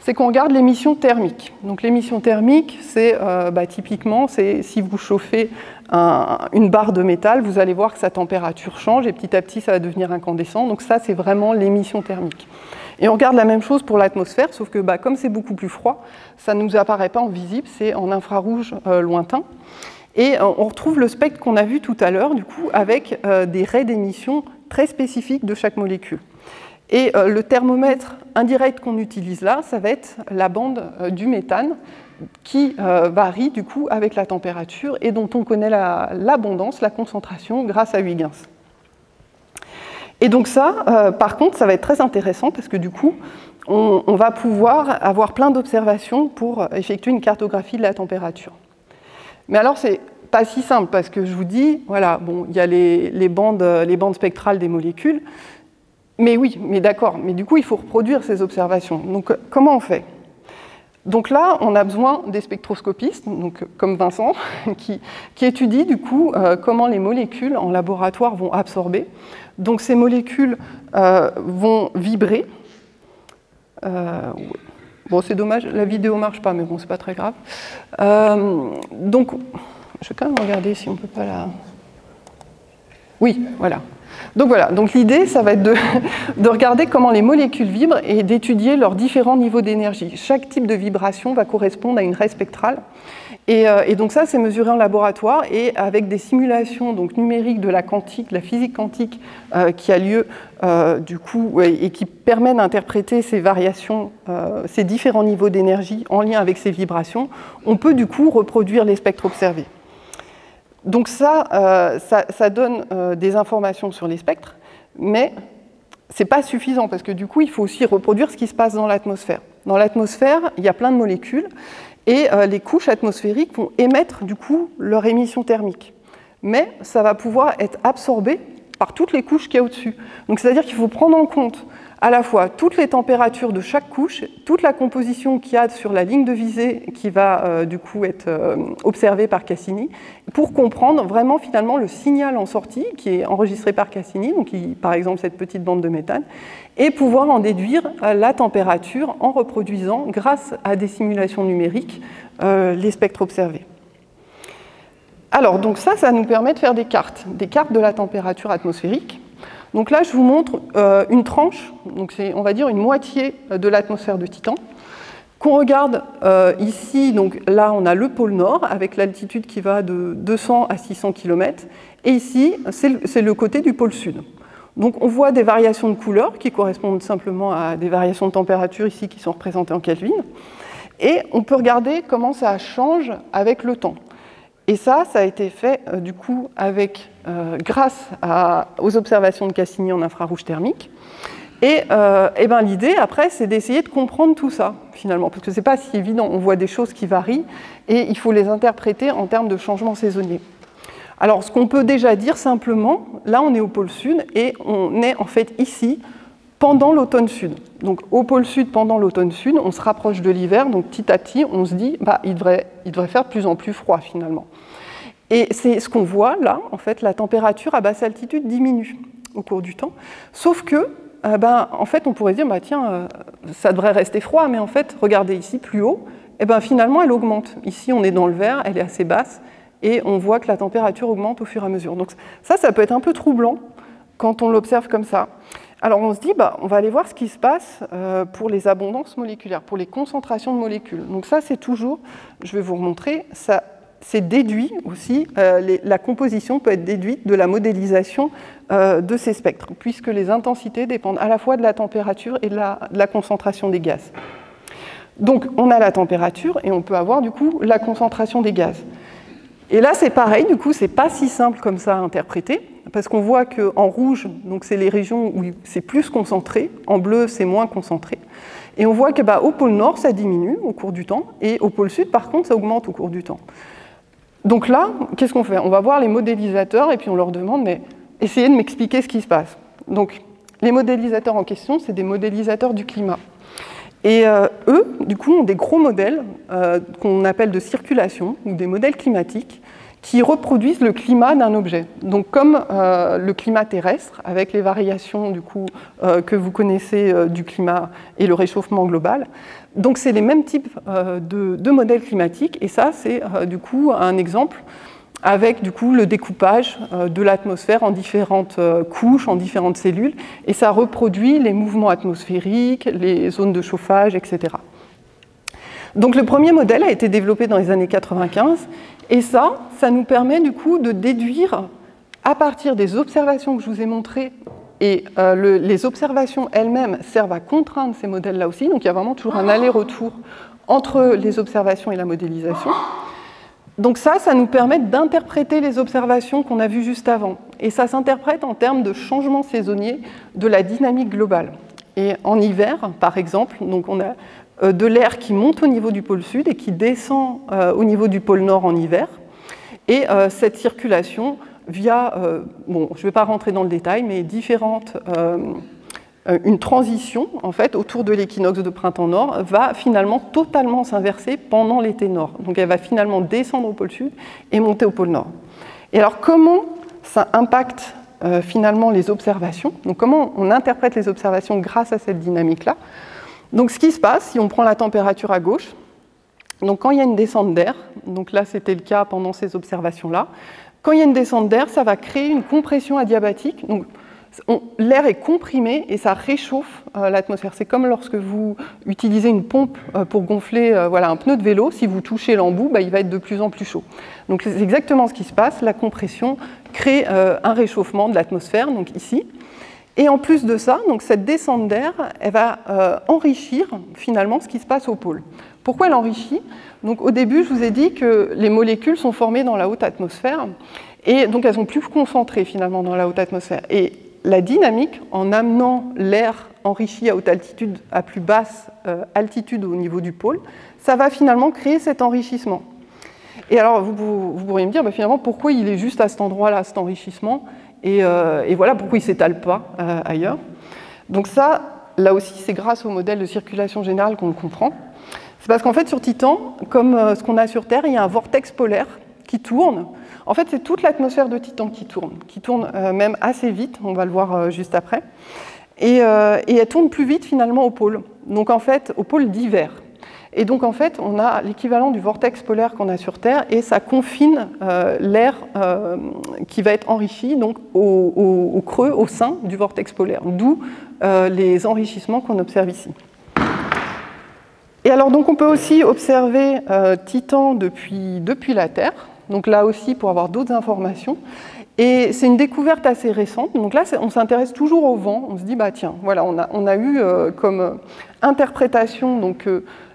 c'est qu'on regarde l'émission thermique. Donc l'émission thermique, c'est euh, bah, typiquement, c'est si vous chauffez une barre de métal, vous allez voir que sa température change et petit à petit ça va devenir incandescent. Donc ça, c'est vraiment l'émission thermique. Et on regarde la même chose pour l'atmosphère, sauf que bah, comme c'est beaucoup plus froid, ça ne nous apparaît pas en visible, c'est en infrarouge euh, lointain. Et euh, on retrouve le spectre qu'on a vu tout à l'heure, du coup, avec euh, des raies d'émission très spécifiques de chaque molécule. Et euh, le thermomètre indirect qu'on utilise là, ça va être la bande du méthane qui varie du coup avec la température et dont on connaît l'abondance, la, concentration grâce à Huygens. Et donc ça, par contre, ça va être très intéressant parce que du coup, on, on va pouvoir avoir plein d'observations pour effectuer une cartographie de la température. Mais alors, c'est pas si simple parce que je vous dis, voilà, bon, il y a les, bandes, les bandes spectrales des molécules. Mais oui, mais d'accord, mais du coup, il faut reproduire ces observations. Donc, comment on fait? Donc là, on a besoin des spectroscopistes, donc comme Vincent, [laughs] qui, qui étudient du coup euh, comment les molécules en laboratoire vont absorber. Donc ces molécules euh, vont vibrer. Euh, Bon, c'est dommage, la vidéo marche pas, mais bon, c'est pas très grave. Euh, donc, je vais quand même regarder si on peut pas la. Oui, voilà. Donc voilà, l'idée, ça va être de, [laughs] de, regarder comment les molécules vibrent et d'étudier leurs différents niveaux d'énergie. Chaque type de vibration va correspondre à une raie spectrale. Euh, et, donc ça, c'est mesuré en laboratoire et avec des simulations numériques de la quantique, la physique quantique euh, qui a lieu euh, du coup et qui permet d'interpréter ces variations, ces différents niveaux d'énergie en lien avec ces vibrations, on peut du coup reproduire les spectres observés. Donc ça, ça, donne des informations sur les spectres, mais ce n'est pas suffisant parce que du coup, il faut aussi reproduire ce qui se passe dans l'atmosphère. Dans l'atmosphère, il y a plein de molécules et les couches atmosphériques vont émettre du coup leur émission thermique. Mais ça va pouvoir être absorbé par toutes les couches qu'il y a au-dessus. Donc c'est-à-dire qu'il faut prendre en compte à la fois toutes les températures de chaque couche, toute la composition qu'il y a sur la ligne de visée qui va euh, du coup être euh, observée par Cassini, pour comprendre vraiment finalement le signal en sortie qui est enregistré par Cassini, donc par exemple cette petite bande de méthane, et pouvoir en déduire euh, la température en reproduisant, grâce à des simulations numériques, les spectres observés. Alors, donc ça, ça nous permet de faire des cartes, des cartes de la température atmosphérique. Donc là, je vous montre euh, une tranche, donc c'est, on va dire, une moitié de l'atmosphère de Titan, qu'on regarde euh, ici, donc là, on a le pôle Nord, avec l'altitude qui va de 200 à 600 km, et ici, c'est le côté du pôle Sud. Donc on voit des variations de couleur qui correspondent simplement à des variations de température ici qui sont représentées en Kelvin, et on peut regarder comment ça change avec le temps. Et ça, ça a été fait euh, du coup avec, euh, grâce aux observations de Cassini en infrarouge thermique. Et, euh, ben, l'idée, après, c'est d'essayer de comprendre tout ça, finalement, parce que ce n'est pas si évident. On voit des choses qui varient et il faut les interpréter en termes de changements saisonniers. Alors, ce qu'on peut déjà dire simplement, là, on est au pôle sud et on est en fait ici pendant l'automne sud. Donc au pôle sud, pendant l'automne sud, on se rapproche de l'hiver, donc petit à petit, on se dit, bah, il, devrait, il devrait faire de plus en plus froid finalement. Et c'est ce qu'on voit là, en fait, la température à basse altitude diminue au cours du temps, sauf que, euh, ben, en fait, on pourrait dire, bah, tiens, euh, ça devrait rester froid, mais en fait, regardez ici, plus haut, et ben, finalement, elle augmente. Ici, on est dans le vert, elle est assez basse, et on voit que la température augmente au fur et à mesure. Donc ça, ça peut être un peu troublant quand on l'observe comme ça. Alors on se dit, bah, on va aller voir ce qui se passe euh, pour les abondances moléculaires, pour les concentrations de molécules. Donc ça, c'est toujours, je vais vous remontrer, ça c'est déduit aussi, euh, la composition peut être déduite de la modélisation euh, de ces spectres, puisque les intensités dépendent à la fois de la température et de la, concentration des gaz. Donc on a la température et on peut avoir du coup la concentration des gaz. Et là c'est pareil, du coup c'est pas si simple comme ça à interpréter, parce qu'on voit qu'en rouge, c'est les régions où c'est plus concentré, en bleu c'est moins concentré. Et on voit que bah, au pôle nord ça diminue au cours du temps, et au pôle sud par contre ça augmente au cours du temps. Donc là, qu'est-ce qu'on fait? On va voir les modélisateurs et puis on leur demande, mais essayez de m'expliquer ce qui se passe. Donc les modélisateurs en question, c'est des modélisateurs du climat. Et euh, eux, du coup, ont des gros modèles euh, qu'on appelle de circulation, ou des modèles climatiques, qui reproduisent le climat d'un objet. Donc comme euh, le climat terrestre, avec les variations du coup, que vous connaissez du climat et le réchauffement global. Donc c'est les mêmes types de, de, modèles climatiques, et ça c'est du coup un exemple avec du coup le découpage de l'atmosphère en différentes couches, en différentes cellules, et ça reproduit les mouvements atmosphériques, les zones de chauffage, etc. Donc le premier modèle a été développé dans les années 95 et ça, ça nous permet du coup de déduire à partir des observations que je vous ai montrées et euh, les observations elles-mêmes servent à contraindre ces modèles-là aussi, donc il y a vraiment toujours un aller-retour entre les observations et la modélisation. Donc ça, ça nous permet d'interpréter les observations qu'on a vues juste avant. Et ça s'interprète en termes de changement saisonnier de la dynamique globale. Et en hiver, par exemple, donc on a de l'air qui monte au niveau du pôle sud et qui descend euh, au niveau du pôle nord en hiver. Et euh, cette circulation via, bon, je ne vais pas rentrer dans le détail, mais différentes, une transition en fait autour de l'équinoxe de printemps nord va finalement totalement s'inverser pendant l'été nord. Donc elle va finalement descendre au pôle sud et monter au pôle nord. Et alors comment ça impacte finalement les observations? Donc comment on interprète les observations grâce à cette dynamique-là? Donc ce qui se passe, si on prend la température à gauche, donc quand il y a une descente d'air, donc là c'était le cas pendant ces observations-là, quand il y a une descente d'air, ça va créer une compression adiabatique. Donc l'air est comprimé et ça réchauffe euh, l'atmosphère. C'est comme lorsque vous utilisez une pompe euh, pour gonfler euh, voilà, un pneu de vélo, si vous touchez l'embout, bah, il va être de plus en plus chaud. Donc c'est exactement ce qui se passe, la compression crée un réchauffement de l'atmosphère, donc ici. Et en plus de ça, donc cette descente d'air, elle va euh, enrichir finalement ce qui se passe au pôle. Pourquoi elle enrichit? Donc, Au début, je vous ai dit que les molécules sont formées dans la haute atmosphère et donc elles sont plus concentrées finalement dans la haute atmosphère. Et la dynamique, en amenant l'air enrichi à haute altitude, à plus basse euh, altitude au niveau du pôle, ça va finalement créer cet enrichissement. Et alors, vous, pourriez me dire, finalement, pourquoi il est juste à cet endroit-là, cet enrichissement? Euh, et, voilà pourquoi il ne s'étale pas euh, ailleurs. Donc ça, là aussi, c'est grâce au modèle de circulation générale qu'on le comprend. C'est parce qu'en fait, sur Titan, comme euh, ce qu'on a sur Terre, il y a un vortex polaire qui tourne. En fait, c'est toute l'atmosphère de Titan qui tourne, qui tourne même assez vite, on va le voir juste après. Et, et, elle tourne plus vite finalement au pôle. Donc en fait, au pôle d'hiver. Et donc en fait, on a l'équivalent du vortex polaire qu'on a sur Terre et ça confine euh, l'air euh, qui va être enrichi donc, au, creux, au sein du vortex polaire, d'où euh, les enrichissements qu'on observe ici. Et alors donc on peut aussi observer Titan depuis, depuis la Terre, donc là aussi pour avoir d'autres informations. Et c'est une découverte assez récente. Donc là, on s'intéresse toujours au vent. On se dit, bah tiens, voilà, on a, on a eu comme interprétation donc,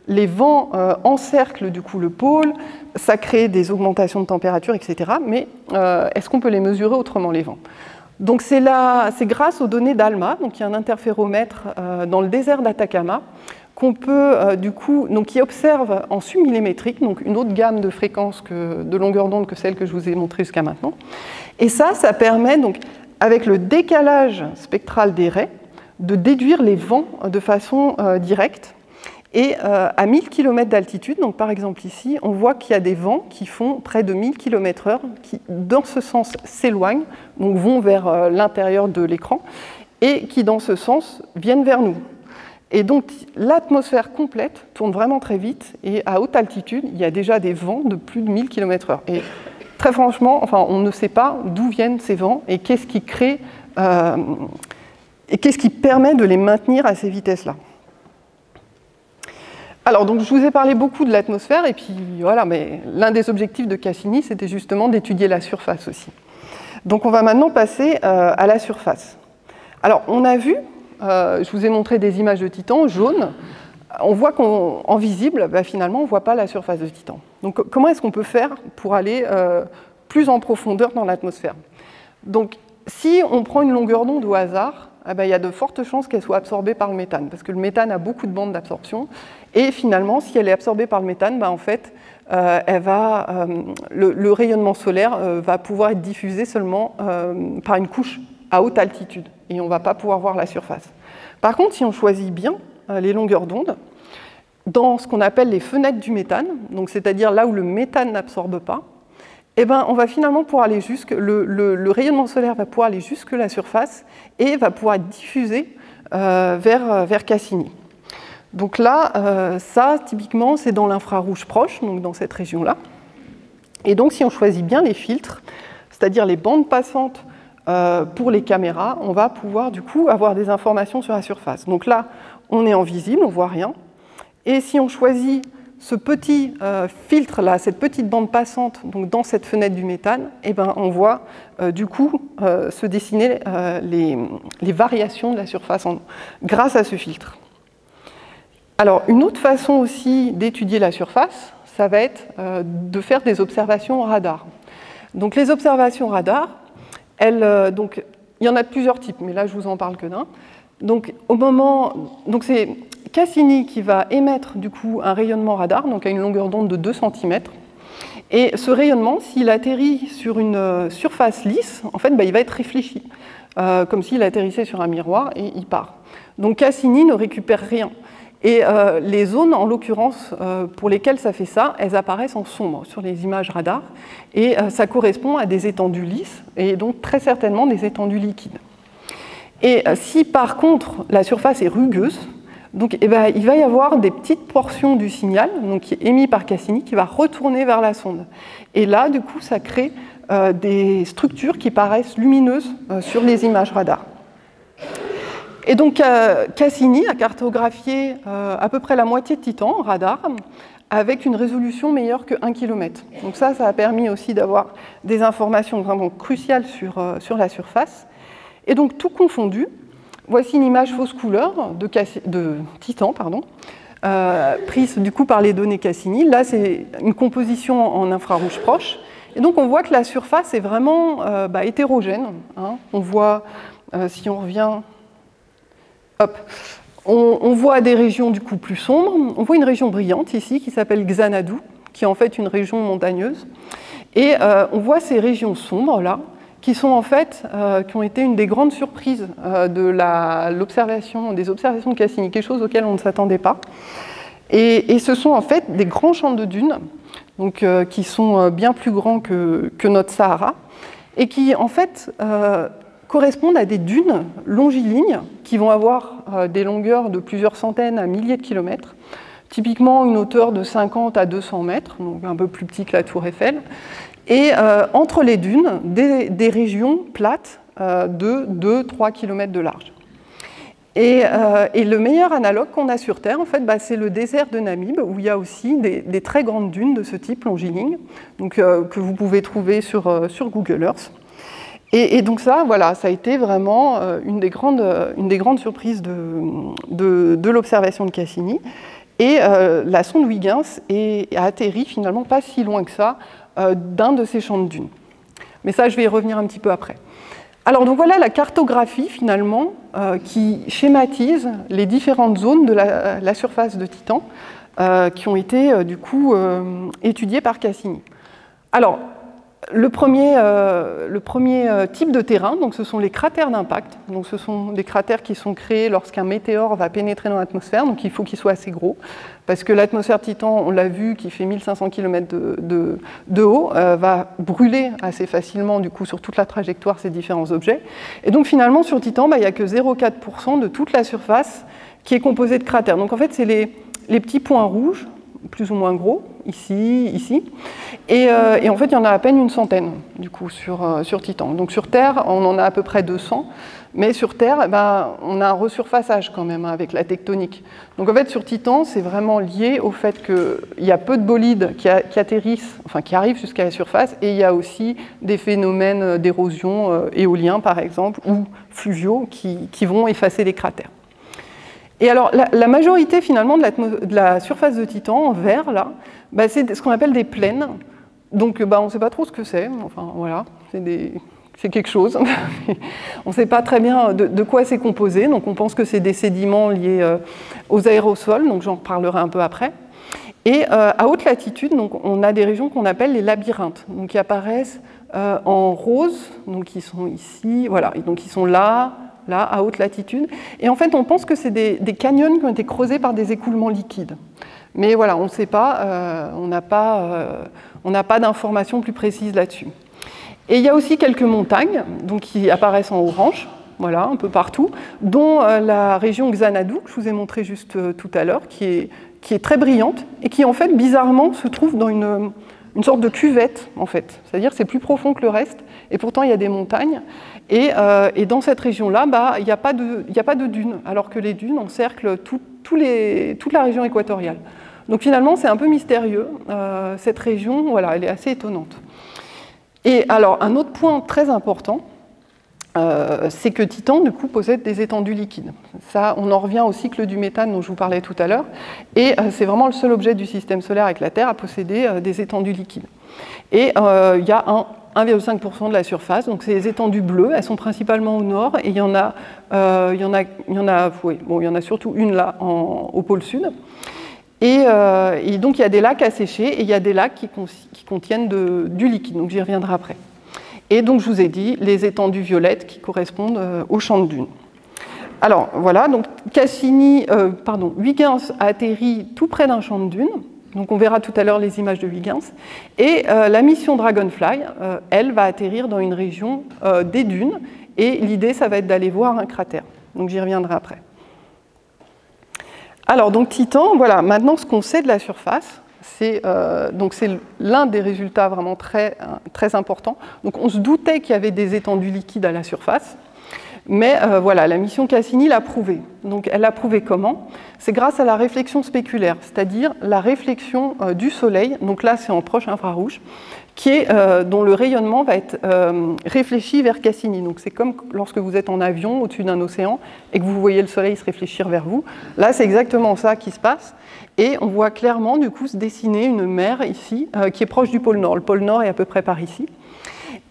les vents euh, encerclent du coup le pôle, ça crée des augmentations de température, etc. Mais euh, est-ce qu'on peut les mesurer autrement, les vents? Donc c'est grâce aux données d'ALMA, donc il y a un interféromètre euh, dans le désert d'Atacama, qu'on peut du coup, donc qui observe en submillimétrique, donc une autre gamme de fréquences de longueur d'onde que celle que je vous ai montrée jusqu'à maintenant. Et ça, ça permet donc, avec le décalage spectral des raies, de déduire les vents de façon directe et euh, à 1000 km d'altitude, donc par exemple ici, on voit qu'il y a des vents qui font près de 1000 km/h, qui dans ce sens s'éloignent, donc vont vers euh, l'intérieur de l'écran, et qui dans ce sens viennent vers nous. Et donc l'atmosphère complète tourne vraiment très vite, et à haute altitude, il y a déjà des vents de plus de 1000 km/h. Et très franchement, enfin, on ne sait pas d'où viennent ces vents et qu'est-ce qui crée euh, et qu'est-ce qui permet de les maintenir à ces vitesses-là. Alors, donc, je vous ai parlé beaucoup de l'atmosphère, et puis voilà, mais l'un des objectifs de Cassini, c'était justement d'étudier la surface aussi. Donc, on va maintenant passer euh, à la surface. Alors, on a vu, euh, je vous ai montré des images de Titan jaunes, on voit qu'en visible, bah, finalement, on ne voit pas la surface de Titan. Donc, comment est-ce qu'on peut faire pour aller euh, plus en profondeur dans l'atmosphère? Donc, si on prend une longueur d'onde au hasard, ah ben, il y a de fortes chances qu'elle soit absorbée par le méthane, parce que le méthane a beaucoup de bandes d'absorption, et finalement, si elle est absorbée par le méthane, ben, en fait, euh, elle va, euh, le, rayonnement solaire euh, va pouvoir être diffusé seulement par une couche à haute altitude, et on ne va pas pouvoir voir la surface. Par contre, si on choisit bien les longueurs d'onde, dans ce qu'on appelle les fenêtres du méthane, c'est-à-dire là où le méthane n'absorbe pas, eh ben, on va finalement pouvoir aller jusque, le, rayonnement solaire va pouvoir aller jusque la surface et va pouvoir être diffusé vers, Cassini. Donc là, euh, ça, typiquement, c'est dans l'infrarouge proche, donc dans cette région-là. Et donc, si on choisit bien les filtres, c'est-à-dire les bandes passantes euh, pour les caméras, on va pouvoir du coup avoir des informations sur la surface. Donc là, on est en visible, on ne voit rien. Et si on choisit ce petit euh, filtre là, cette petite bande passante donc dans cette fenêtre du méthane, eh ben, on voit du coup se dessiner les, variations de la surface grâce à ce filtre. Alors une autre façon aussi d'étudier la surface, ça va être de faire des observations radar. Donc les observations radar, donc, il y en a de plusieurs types, mais là je vous en parle que d'un. Donc au moment, c'est Cassini qui va émettre du coup un rayonnement radar, donc à une longueur d'onde de 2 cm. Et ce rayonnement, s'il atterrit sur une euh, surface lisse, en fait, bah, il va être réfléchi, euh, comme s'il atterrissait sur un miroir et il part. Donc Cassini ne récupère rien. Et euh, les zones, en l'occurrence, pour lesquelles ça fait ça, elles apparaissent en sombre sur les images radar. Et ça correspond à des étendues lisses, et donc très certainement des étendues liquides. Et si par contre la surface est rugueuse, donc, eh ben, il va y avoir des petites portions du signal, donc, émis par Cassini, qui va retourner vers la sonde. Et là, du coup, ça crée euh, des structures qui paraissent lumineuses euh, sur les images radar. Et donc, euh, Cassini a cartographié à peu près la moitié de Titan en radar, avec une résolution meilleure que 1 km. Donc ça, ça a permis aussi d'avoir des informations vraiment cruciales sur, sur la surface. Et donc, tout confondu, voici une image fausse couleur de, Titan, pardon, euh, prise du coup par les données Cassini. Là, c'est une composition en infrarouge proche. Et donc, on voit que la surface est vraiment euh, bah, hétérogène. Hein. On voit, euh, si on revient, hop, on, voit des régions du coup plus sombres. On voit une région brillante ici qui s'appelle Xanadu, qui est en fait une région montagneuse. Et on voit ces régions sombres là, qui sont en fait, qui ont été une des grandes surprises de l'observation, des observations de Cassini, quelque chose auquel on ne s'attendait pas. Et, ce sont en fait des grands champs de dunes, euh, qui sont euh, bien plus grands que, notre Sahara, et qui en fait euh, correspondent à des dunes longilignes qui vont avoir des longueurs de plusieurs centaines à milliers de kilomètres, typiquement une hauteur de 50 à 200 mètres, donc un peu plus petit que la tour Eiffel, et entre les dunes, des, régions plates de 2-3 km de large. Euh, et, le meilleur analogue qu'on a sur Terre, en fait, bah, c'est le désert de Namib, où il y a aussi des, très grandes dunes de ce type longiligne, euh, que vous pouvez trouver euh, sur Google Earth. Et, donc ça, voilà, ça a été vraiment une des grandes, une des grandes surprises de, l'observation de Cassini. Et la sonde Huygens a atterri finalement pas si loin que ça d'un de ces champs de dunes. Mais ça, je vais y revenir un petit peu après. Alors donc voilà la cartographie finalement euh, qui schématise les différentes zones de la, surface de Titan euh, qui ont été euh, du coup étudiées par Cassini. Alors le premier, euh, le premier, euh, type de terrain, donc ce sont les cratères d'impact. Donc ce sont des cratères qui sont créés lorsqu'un météore va pénétrer dans l'atmosphère, donc il faut qu'il soit assez gros, parce que l'atmosphère Titan, on l'a vu, qui fait 1500 km de, de, haut, euh, va brûler assez facilement du coup sur toute la trajectoire ces différents objets. Et donc finalement sur Titan, bah, il n'y a que 0,4% de toute la surface qui est composée de cratères. Donc en fait, c'est les petits points rouges plus ou moins gros, ici, ici. Euh, et, en fait, il y en a à peine une centaine, du coup, sur, euh, Titan. Donc sur Terre, on en a à peu près 200, mais sur Terre, eh ben, on a un resurfaçage quand même hein, avec la tectonique. Donc en fait, sur Titan, c'est vraiment lié au fait qu'il y a peu de bolides qui, atterrissent, enfin qui arrivent jusqu'à la surface, et il y a aussi des phénomènes d'érosion euh, éolien, par exemple, ou fluviaux qui vont effacer les cratères. Et alors, la, majorité finalement de la, surface de Titan, en vert, là, bah, c'est ce qu'on appelle des plaines. Donc, bah, on ne sait pas trop ce que c'est. Enfin, voilà, c'est quelque chose. [laughs] on ne sait pas très bien de, quoi c'est composé. Donc, on pense que c'est des sédiments liés euh, aux aérosols. Donc, j'en reparlerai un peu après. Et euh, à haute latitude, donc, on a des régions qu'on appelle les labyrinthes, donc, qui apparaissent euh, en rose, donc qui sont ici, voilà, et donc ils sont là, là, à haute latitude. Et en fait, on pense que c'est des, canyons qui ont été creusés par des écoulements liquides. Mais voilà, on ne sait pas, euh, on n'a pas, euh, pas d'informations plus précises là-dessus. Et il y a aussi quelques montagnes donc, qui apparaissent en orange, voilà, un peu partout, dont euh, la région Xanadu, que je vous ai montré juste tout à l'heure, qui est, qui est très brillante et qui, en fait, bizarrement, se trouve dans une, une sorte de cuvette, en fait. C'est-à-dire que c'est plus profond que le reste, et pourtant il y a des montagnes. Euh, et, dans cette région-là, bah, il n'y a, pas de dunes, alors que les dunes encerclent toute la région équatoriale. Donc finalement, c'est un peu mystérieux. Euh, cette région, voilà, elle est assez étonnante. Et alors, un autre point très important, euh, c'est que Titan, du coup, possède des étendues liquides. Ça, on en revient au cycle du méthane dont je vous parlais tout à l'heure. Et c'est vraiment le seul objet du système solaire avec la Terre à posséder des étendues liquides. Et il y a un 1,5% de la surface. Donc les étendues bleues, elles sont principalement au nord et il y en a, euh, surtout une là au pôle sud. Euh, et, donc il y a des lacs asséchés et il y a des lacs qui, contiennent du liquide. Donc j'y reviendrai après. Et donc je vous ai dit les étendues violettes qui correspondent euh, au champ de dunes. Alors voilà, donc Cassini, pardon, Huygens a atterri tout près d'un champ de dunes. Donc on verra tout à l'heure les images de Huygens. Et euh, la mission Dragonfly, euh, elle, va atterrir dans une région euh, des dunes. Et l'idée, ça va être d'aller voir un cratère. Donc j'y reviendrai après. Alors, donc Titan, voilà, maintenant ce qu'on sait de la surface, c'est l'un des résultats vraiment très, très importants. Donc on se doutait qu'il y avait des étendues liquides à la surface. Mais euh, voilà, la mission Cassini l'a prouvé. Donc elle l'a prouvé comment? C'est grâce à la réflexion spéculaire, c'est-à-dire la réflexion euh, du Soleil, donc là c'est en proche infrarouge, euh, dont le rayonnement va être réfléchi vers Cassini. Donc c'est comme lorsque vous êtes en avion au-dessus d'un océan et que vous voyez le Soleil se réfléchir vers vous. Là, c'est exactement ça qui se passe. Et on voit clairement du coup se dessiner une mer ici qui est proche du pôle Nord. Le pôle Nord est à peu près par ici.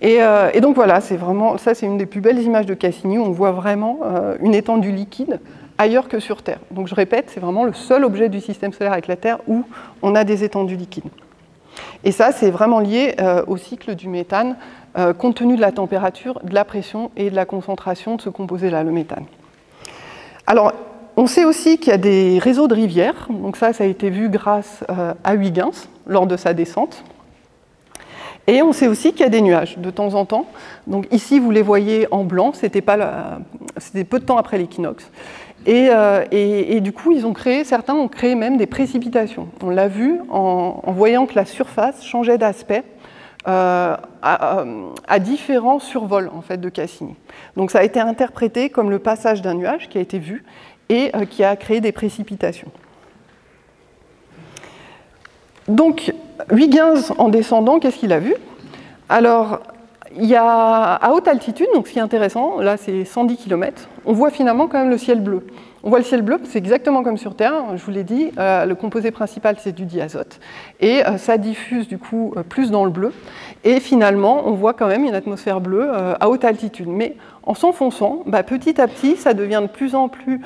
Et, et donc voilà, c'est vraiment ça, c'est une des plus belles images de Cassini. Où on voit vraiment une étendue liquide ailleurs que sur Terre. Donc je répète, c'est vraiment le seul objet du système solaire avec la Terre où on a des étendues liquides. Et ça, c'est vraiment lié euh, au cycle du méthane, euh, compte tenu de la température, de la pression et de la concentration de ce composé-là, le méthane. Alors, on sait aussi qu'il y a des réseaux de rivières, donc ça, ça a été vu grâce euh, à Huygens lors de sa descente. Et on sait aussi qu'il y a des nuages de temps en temps. Donc ici, vous les voyez en blanc, c'était peu de temps après l'équinoxe. Euh, et, du coup, ils ont créé, certains ont créé même des précipitations. On l'a vu en, voyant que la surface changeait d'aspect euh, à, différents survols en fait, de Cassini. Donc ça a été interprété comme le passage d'un nuage qui a été vu et euh, qui a créé des précipitations. Donc, Huygens, en descendant, qu'est-ce qu'il a vu? Alors, il y a à haute altitude, donc ce qui est intéressant, là c'est 110 km, on voit finalement quand même le ciel bleu. On voit le ciel bleu, c'est exactement comme sur Terre, je vous l'ai dit, euh, le composé principal c'est du diazote, et euh, ça diffuse du coup euh, plus dans le bleu, et finalement on voit quand même une atmosphère bleue à haute altitude. Mais en s'enfonçant, bah, petit à petit ça devient de plus en plus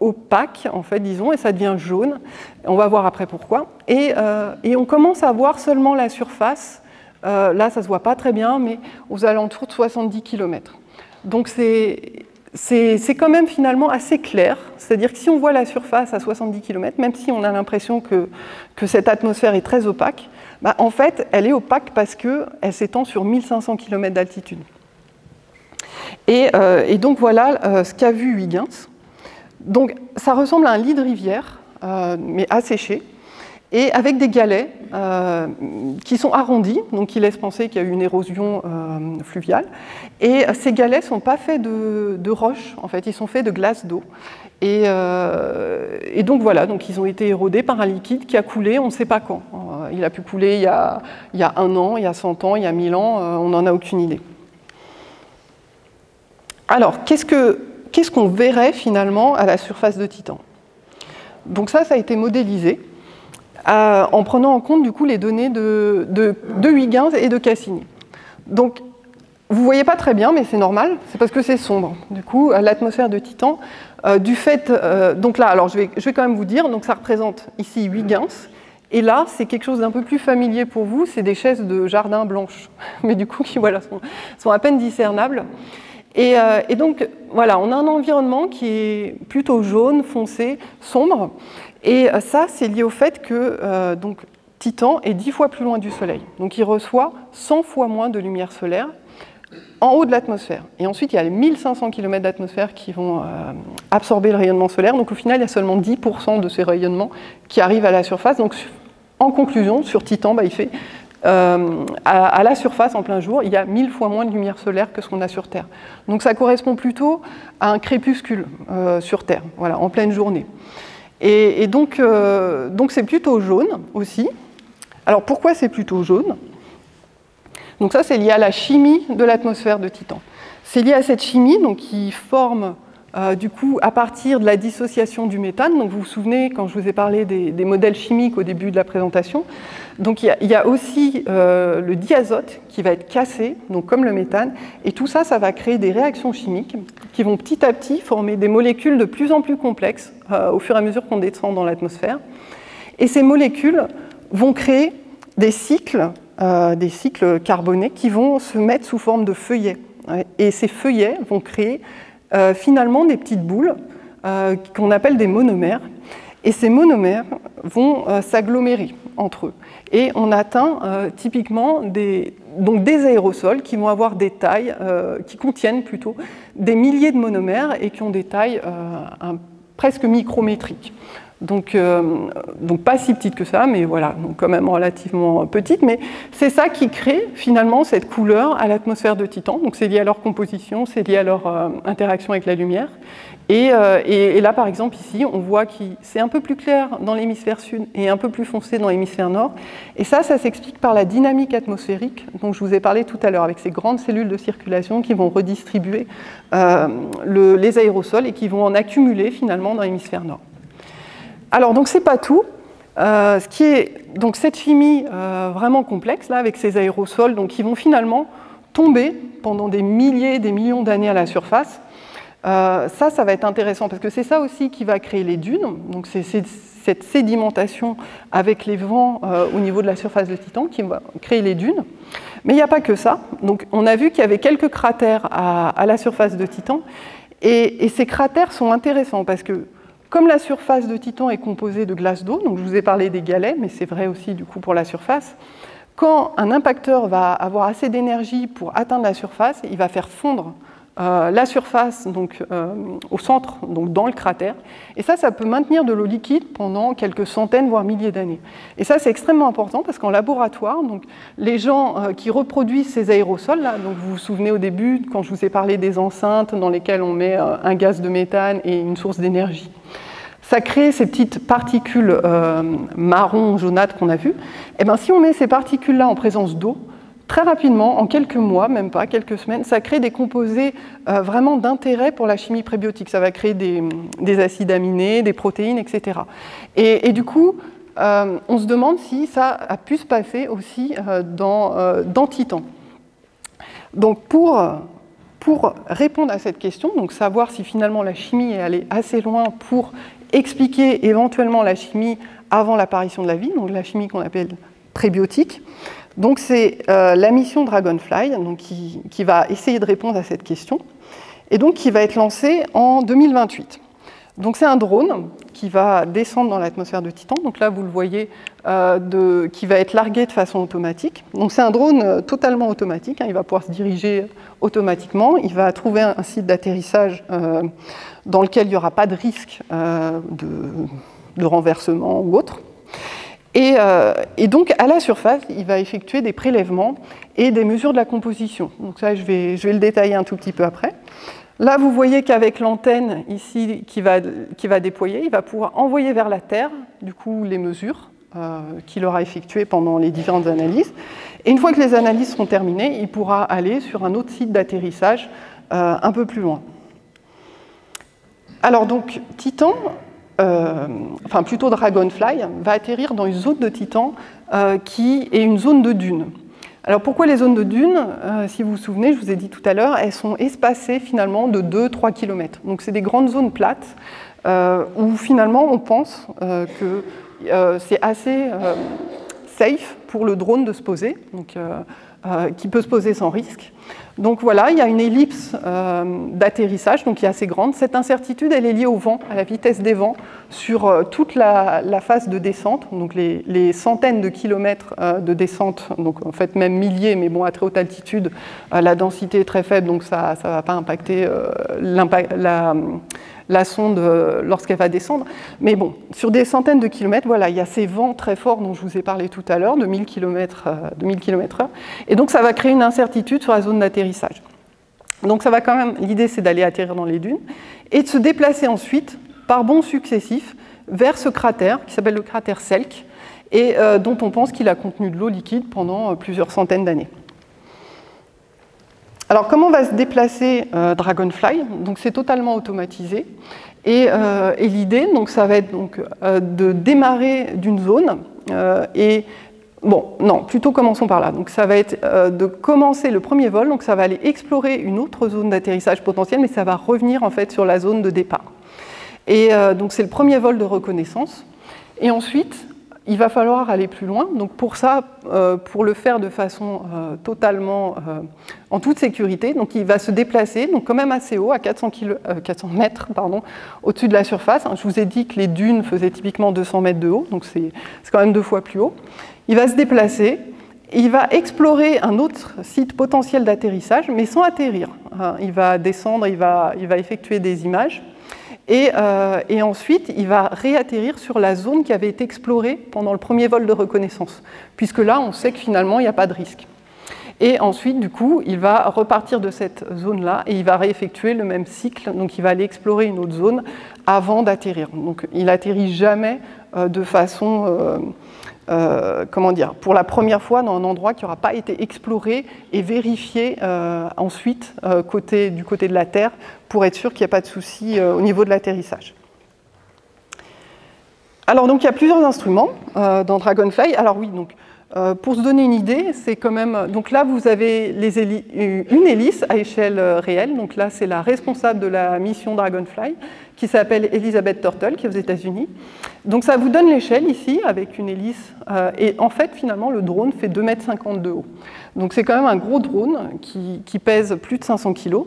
opaque, en fait disons, et ça devient jaune, on va voir après pourquoi, et, et on commence à voir seulement la surface euh, là, ça ne se voit pas très bien, mais aux alentours de 70 km. Donc c'est quand même finalement assez clair. C'est-à-dire que si on voit la surface à 70 km, même si on a l'impression que, cette atmosphère est très opaque, bah, en fait, elle est opaque parce qu'elle s'étend sur 1500 km d'altitude. Euh, et, donc voilà euh, ce qu'a vu Huygens. Donc ça ressemble à un lit de rivière, mais asséché et avec des galets euh, qui sont arrondis, donc qui laissent penser qu'il y a eu une érosion euh, fluviale. Et ces galets ne sont pas faits de, roches, en fait, ils sont faits de glace d'eau. Et, euh, et, donc voilà, donc ils ont été érodés par un liquide qui a coulé, on ne sait pas quand. Il a pu couler il y a, un an, il y a 100 ans, il y a 1000 ans, on n'en a aucune idée. Alors, qu'est-ce qu'on verrait finalement à la surface de Titan? Donc ça, ça a été modélisé en prenant en compte du coup les données de, de, Huygens et de Cassini. Donc, vous voyez pas très bien, mais c'est normal, c'est parce que c'est sombre. Du coup, l'atmosphère de Titan, euh, du fait, euh, donc là, alors je vais, je vais, quand même vous dire, donc ça représente ici Huygens, et là, c'est quelque chose d'un peu plus familier pour vous, c'est des chaises de jardin blanches, [laughs] mais du coup qui voilà, sont, sont à peine discernables. Et, euh, et, donc, voilà, on a un environnement qui est plutôt jaune, foncé, sombre, et euh, ça, c'est lié au fait que euh, donc, Titan est dix fois plus loin du Soleil. Donc il reçoit 100 fois moins de lumière solaire en haut de l'atmosphère. Et ensuite, il y a les 1500 km d'atmosphère qui vont euh, absorber le rayonnement solaire. Donc au final, il y a seulement 10% de ces rayonnements qui arrivent à la surface. Donc en conclusion, sur Titan, bah, il fait, à, la surface, en plein jour, il y a 1000 fois moins de lumière solaire que ce qu'on a sur Terre. Donc ça correspond plutôt à un crépuscule sur Terre, voilà, en pleine journée. Et, euh, donc, c'est plutôt jaune aussi. Alors pourquoi c'est plutôt jaune? Donc ça, c'est lié à la chimie de l'atmosphère de Titan. C'est lié à cette chimie donc, qui forme euh, du coup, à partir de la dissociation du méthane, donc vous vous souvenez quand je vous ai parlé des, modèles chimiques au début de la présentation, donc il y a, aussi euh, le diazote qui va être cassé, donc comme le méthane, et tout ça, ça va créer des réactions chimiques qui vont petit à petit former des molécules de plus en plus complexes euh, au fur et à mesure qu'on descend dans l'atmosphère. Et ces molécules vont créer des cycles, des cycles carbonés qui vont se mettre sous forme de feuillets. Et ces feuillets vont créer finalement des petites boules euh, qu'on appelle des monomères. Et ces monomères vont euh, s'agglomérer entre eux. Et on atteint typiquement des, donc des aérosols qui vont avoir des tailles, qui contiennent plutôt des milliers de monomères et qui ont des tailles presque micrométriques. Donc, donc pas si petite que ça, mais voilà, donc quand même relativement petite. Mais c'est ça qui crée finalement cette couleur à l'atmosphère de Titan. Donc c'est lié à leur composition, c'est lié à leur interaction avec la lumière. Euh, et, là, par exemple, ici, on voit que c'est un peu plus clair dans l'hémisphère sud et un peu plus foncé dans l'hémisphère nord. Et ça, ça s'explique par la dynamique atmosphérique dont je vous ai parlé tout à l'heure, avec ces grandes cellules de circulation qui vont redistribuer euh, les aérosols et qui vont en accumuler finalement dans l'hémisphère nord. Alors, donc, c'est pas tout. Euh, ce qui est donc cette chimie vraiment complexe là, avec ces aérosols, donc qui vont finalement tomber pendant des milliers, des millions d'années à la surface euh, ça, ça va être intéressant parce que c'est ça aussi qui va créer les dunes. Donc c'est cette sédimentation avec les vents euh, au niveau de la surface de Titan qui va créer les dunes. Mais il n'y a pas que ça. Donc on a vu qu'il y avait quelques cratères à, la surface de Titan. Et, ces cratères sont intéressants parce que comme la surface de Titan est composée de glace d'eau, donc je vous ai parlé des galets, mais c'est vrai aussi du coup pour la surface, quand un impacteur va avoir assez d'énergie pour atteindre la surface, il va faire fondre euh, la surface donc, euh, au centre, donc dans le cratère. Et ça, ça peut maintenir de l'eau liquide pendant quelques centaines, voire milliers d'années. Et ça, c'est extrêmement important parce qu'en laboratoire, donc, les gens euh, qui reproduisent ces aérosols, là, donc vous vous souvenez au début, quand je vous ai parlé des enceintes dans lesquelles on met un gaz de méthane et une source d'énergie, ça crée ces petites particules marron, jaunâtres qu'on a vues. Et eh bien, si on met ces particules-là en présence d'eau, très rapidement, en quelques mois, même pas, quelques semaines, ça crée des composés euh, vraiment d'intérêt pour la chimie prébiotique. Ça va créer des, acides aminés, des protéines, etc. Et, du coup, euh, on se demande si ça a pu se passer aussi euh, dans, Titan. Donc pour, pour répondre à cette question, donc savoir si finalement la chimie est allée assez loin pour expliquer éventuellement la chimie avant l'apparition de la vie, donc la chimie qu'on appelle prébiotique, donc c'est euh, la mission Dragonfly donc, qui, va essayer de répondre à cette question et donc qui va être lancée en 2028. Donc c'est un drone qui va descendre dans l'atmosphère de Titan. Donc là vous le voyez, euh, qui va être largué de façon automatique. Donc c'est un drone euh, totalement automatique. Hein. il va pouvoir se diriger automatiquement. Il va trouver un, site d'atterrissage dans lequel il n'y aura pas de risque de renversement ou autre. Euh, et, donc, à la surface, il va effectuer des prélèvements et des mesures de la composition. Donc ça, je vais, je vais le détailler un tout petit peu après. Là, vous voyez qu'avec l'antenne ici qui va, qui va, déployer, il va pouvoir envoyer vers la Terre, du coup, les mesures euh, qu'il aura effectuées pendant les différentes analyses. Et une fois que les analyses seront terminées, il pourra aller sur un autre site d'atterrissage euh, un peu plus loin. Alors donc, Titan, euh, enfin plutôt Dragonfly, va atterrir dans une zone de Titan euh, qui est une zone de dunes. Alors pourquoi les zones de dunes? Euh, Si vous vous souvenez, je vous ai dit tout à l'heure, elles sont espacées finalement de 2-3 km. Donc c'est des grandes zones plates où finalement on pense que c'est assez safe pour le drone de se poser, donc, qui peut se poser sans risque. Donc voilà, il y a une ellipse euh, d'atterrissage, donc qui est assez grande. Cette incertitude, elle est liée au vent, à la vitesse des vents sur euh, toute la, phase de descente, donc les, centaines de kilomètres euh, de descente, donc en fait même milliers, mais bon, à très haute altitude, la densité est très faible, donc ça ne va pas impacter la, la sonde euh, lorsqu'elle va descendre. Mais bon, sur des centaines de kilomètres, voilà, il y a ces vents très forts dont je vous ai parlé tout à l'heure, de 1000 km, de 1000 km/h. Et donc ça va créer une incertitude sur la zone d'atterrissage. Donc ça va quand même, l'idée c'est d'aller atterrir dans les dunes et de se déplacer ensuite par bonds successifs vers ce cratère qui s'appelle le cratère Selk et euh, dont on pense qu'il a contenu de l'eau liquide pendant euh, plusieurs centaines d'années. Alors comment va se déplacer euh, Dragonfly? Donc c'est totalement automatisé. Et, euh, l'idée, donc ça va être euh, de démarrer d'une zone et Bon, non, plutôt commençons par là. Donc ça va être de commencer le premier vol, donc ça va aller explorer une autre zone d'atterrissage potentielle, mais ça va revenir en fait sur la zone de départ. Et donc c'est le premier vol de reconnaissance. Et ensuite, il va falloir aller plus loin. Donc pour ça, euh, pour le faire de façon euh, totalement euh, en toute sécurité, donc il va se déplacer, donc quand même assez haut, à 400, 400 mètres au-dessus de la surface. Je vous ai dit que les dunes faisaient typiquement 200 mètres de haut, donc c'est quand même deux fois plus haut. Il va se déplacer, il va explorer un autre site potentiel d'atterrissage, mais sans atterrir. Il va descendre, il va, il va effectuer des images. Et, et, ensuite, il va réatterrir sur la zone qui avait été explorée pendant le premier vol de reconnaissance, puisque là, on sait que finalement, il n'y a pas de risque. Et ensuite, du coup, il va repartir de cette zone-là et il va réeffectuer le même cycle. Donc, il va aller explorer une autre zone avant d'atterrir. Donc, il atterrit jamais de façon euh, comment dire, pour la première fois dans un endroit qui n'aura pas été exploré et vérifié euh, ensuite euh, du côté de la Terre pour être sûr qu'il n'y a pas de souci au niveau de l'atterrissage. Alors donc il y a plusieurs instruments dans Dragonfly. Alors oui, donc pour se donner une idée, c'est quand même. Donc là, vous avez les une hélice à échelle réelle. Donc là, c'est la responsable de la mission Dragonfly qui s'appelle Elizabeth Turtle, qui est aux États-Unis. Donc ça vous donne l'échelle ici avec une hélice. Euh, et en fait, finalement, le drone fait 2,50 m de haut. Donc c'est quand même un gros drone qui, pèse plus de 500 kg.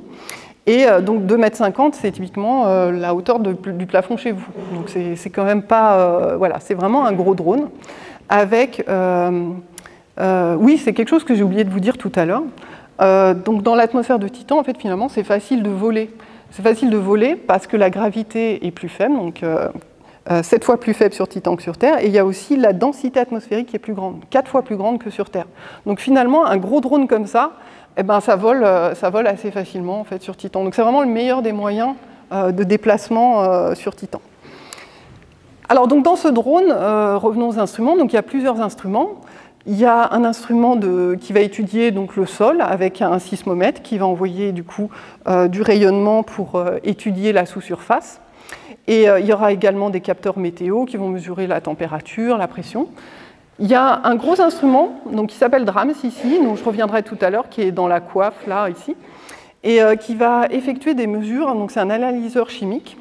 Et euh, donc 2,50 m, c'est typiquement euh, la hauteur du plafond chez vous. Donc c'est quand même pas. voilà, c'est vraiment un gros drone. Avec. oui, c'est quelque chose que j'ai oublié de vous dire tout à l'heure. donc dans l'atmosphère de Titan, en fait, finalement, c'est facile de voler. C'est facile de voler parce que la gravité est plus faible, donc euh, euh, sept fois plus faible sur Titan que sur Terre, et il y a aussi la densité atmosphérique qui est plus grande, quatre fois plus grande que sur Terre. Donc finalement, un gros drone comme ça, eh ben, ça, vole, euh, ça vole assez facilement en fait, sur Titan. Donc c'est vraiment le meilleur des moyens de déplacement sur Titan. Alors donc dans ce drone, revenons aux instruments. Donc il y a plusieurs instruments. Il y a un instrument qui va étudier le sol avec un sismomètre qui va envoyer du, euh, rayonnement pour euh, étudier la sous-surface. Et euh, il y aura également des capteurs météo qui vont mesurer la température, la pression. Il y a un gros instrument donc, qui s'appelle DRAMS ici, dont je reviendrai tout à l'heure, qui est dans la coiffe là, ici, et qui va effectuer des mesures. C'est un analyseur chimique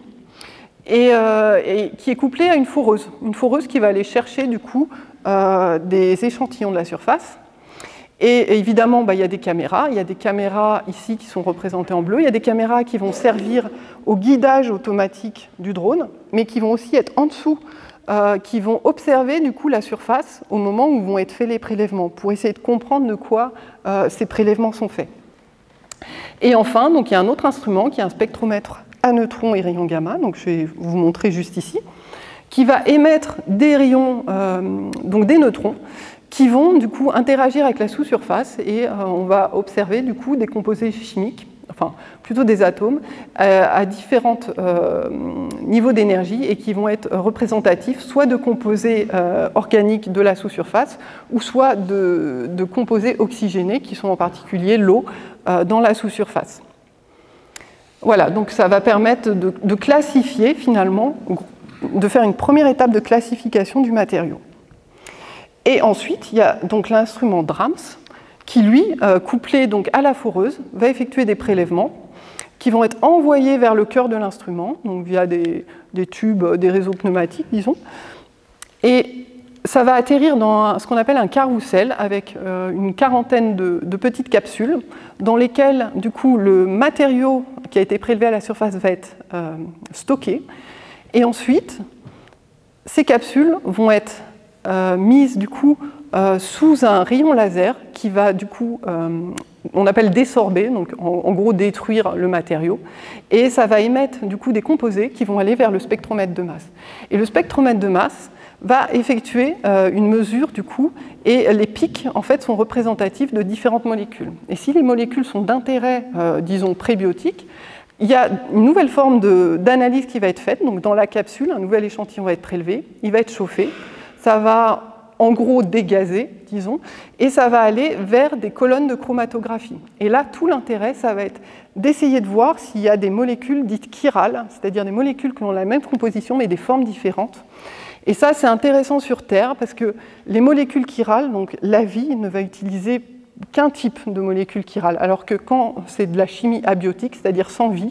et, et, qui est couplé à une foreuse. Une foreuse qui va aller chercher du coup euh, des échantillons de la surface. Et évidemment, bah, il y a des caméras. Il y a des caméras ici qui sont représentées en bleu. Il y a des caméras qui vont servir au guidage automatique du drone, mais qui vont aussi être en dessous, euh, qui vont observer du coup la surface au moment où vont être faits les prélèvements, pour essayer de comprendre de quoi euh, ces prélèvements sont faits. Et enfin, il y a un autre instrument qui est un spectromètre à neutrons et rayons gamma. Donc, je vais vous montrer juste ici qui va émettre des rayons, euh, donc des neutrons, qui vont du coup interagir avec la sous-surface et euh, on va observer du coup des composés chimiques, enfin plutôt des atomes, euh, à différents niveaux d'énergie et qui vont être représentatifs soit de composés organiques de la sous-surface ou soit de, composés oxygénés qui sont en particulier l'eau dans la sous-surface. Voilà, donc ça va permettre de, classifier finalement de faire une première étape de classification du matériau. Et ensuite, il y a donc l'instrument DRAMS, qui lui, euh, couplé donc à la foreuse, va effectuer des prélèvements qui vont être envoyés vers le cœur de l'instrument, donc via des, tubes, des réseaux pneumatiques, disons. Et ça va atterrir dans ce qu'on appelle un carrousel avec euh, une quarantaine de, petites capsules dans lesquelles, du coup, le matériau qui a été prélevé à la surface va être euh, stocké et ensuite, ces capsules vont être euh, mises du coup sous un rayon laser qui va du coup, on appelle désorber, donc en, gros détruire le matériau, et ça va émettre du coup des composés qui vont aller vers le spectromètre de masse. Et le spectromètre de masse va effectuer une mesure du coup, et les pics en fait sont représentatifs de différentes molécules. Et si les molécules sont d'intérêt, disons prébiotique, il y a une nouvelle forme d'analyse qui va être faite. Donc dans la capsule, un nouvel échantillon va être prélevé, il va être chauffé, ça va en gros dégazer, disons, et ça va aller vers des colonnes de chromatographie. Et là, tout l'intérêt, ça va être d'essayer de voir s'il y a des molécules dites chirales, c'est-à-dire des molécules qui ont la même composition mais des formes différentes. Et ça, c'est intéressant sur Terre parce que les molécules chirales, donc la vie ne va utiliser qu'un type de molécule chirale, alors que quand c'est de la chimie abiotique, c'est-à-dire sans vie,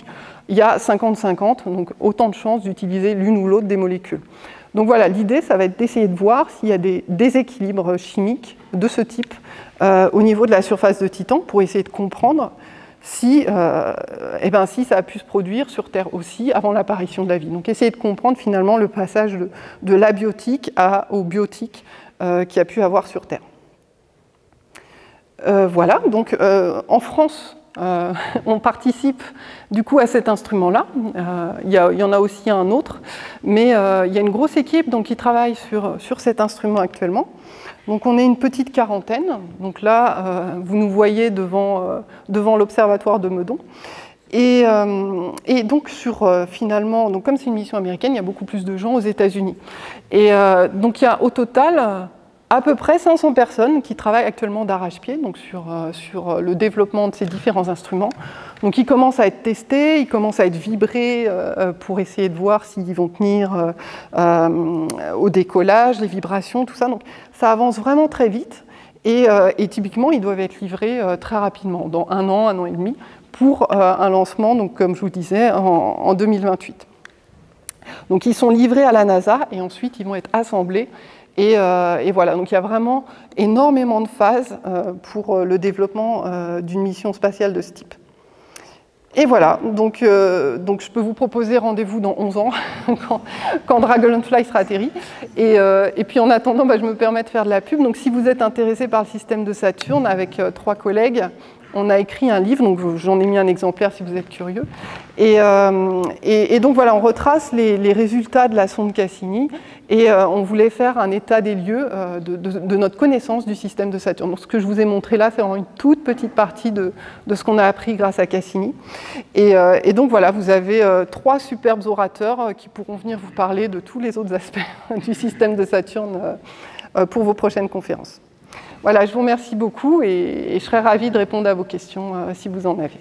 il y a 50-50, donc autant de chances d'utiliser l'une ou l'autre des molécules. Donc voilà, l'idée, ça va être d'essayer de voir s'il y a des déséquilibres chimiques de ce type euh, au niveau de la surface de Titan, pour essayer de comprendre si, euh, eh ben, si ça a pu se produire sur Terre aussi avant l'apparition de la vie. Donc essayer de comprendre finalement le passage de, l'abiotique au biotique euh, qui a pu avoir sur Terre. Euh, voilà, donc euh, en France, [laughs] on participe du coup à cet instrument-là. Il y, en a aussi un autre, mais il y a une grosse équipe donc, qui travaille sur, sur cet instrument actuellement. Donc on est une petite quarantaine. Donc là, vous nous voyez devant, devant l'observatoire de Meudon. Et, donc sur finalement, comme c'est une mission américaine, il y a beaucoup plus de gens aux États-Unis. Et donc il y a au total à peu près 500 personnes qui travaillent actuellement d'arrache-pied donc sur, euh, sur, euh, le développement de ces différents instruments. Donc ils commencent à être testés, ils commencent à être vibrés euh, pour essayer de voir s'ils vont tenir au décollage, les vibrations, tout ça. Donc ça avance vraiment très vite et, et typiquement ils doivent être livrés très rapidement, dans un an, un an et demi, pour un lancement, donc, comme je vous disais, en, en 2028. Donc ils sont livrés à la NASA et ensuite ils vont être assemblés euh, et, voilà, donc il y a vraiment énormément de phases euh, pour euh, le développement d'une mission spatiale de ce type. Et voilà, donc, je peux vous proposer rendez-vous dans 11 ans, [laughs] quand, Dragonfly sera atterri. Et, et puis en attendant, bah, je me permets de faire de la pub. Donc si vous êtes intéressé par le système de Saturne, avec trois collègues, on a écrit un livre, donc j'en ai mis un exemplaire si vous êtes curieux. Et, et, donc voilà, on retrace les, résultats de la sonde Cassini et euh, on voulait faire un état des lieux euh, de, notre connaissance du système de Saturne. Donc, ce que je vous ai montré là, c'est vraiment une toute petite partie de, ce qu'on a appris grâce à Cassini. Et, euh, donc voilà, vous avez trois superbes orateurs qui pourront venir vous parler de tous les autres aspects [laughs] du système de Saturne pour vos prochaines conférences. Voilà, je vous remercie beaucoup et, je serai ravie de répondre à vos questions si vous en avez.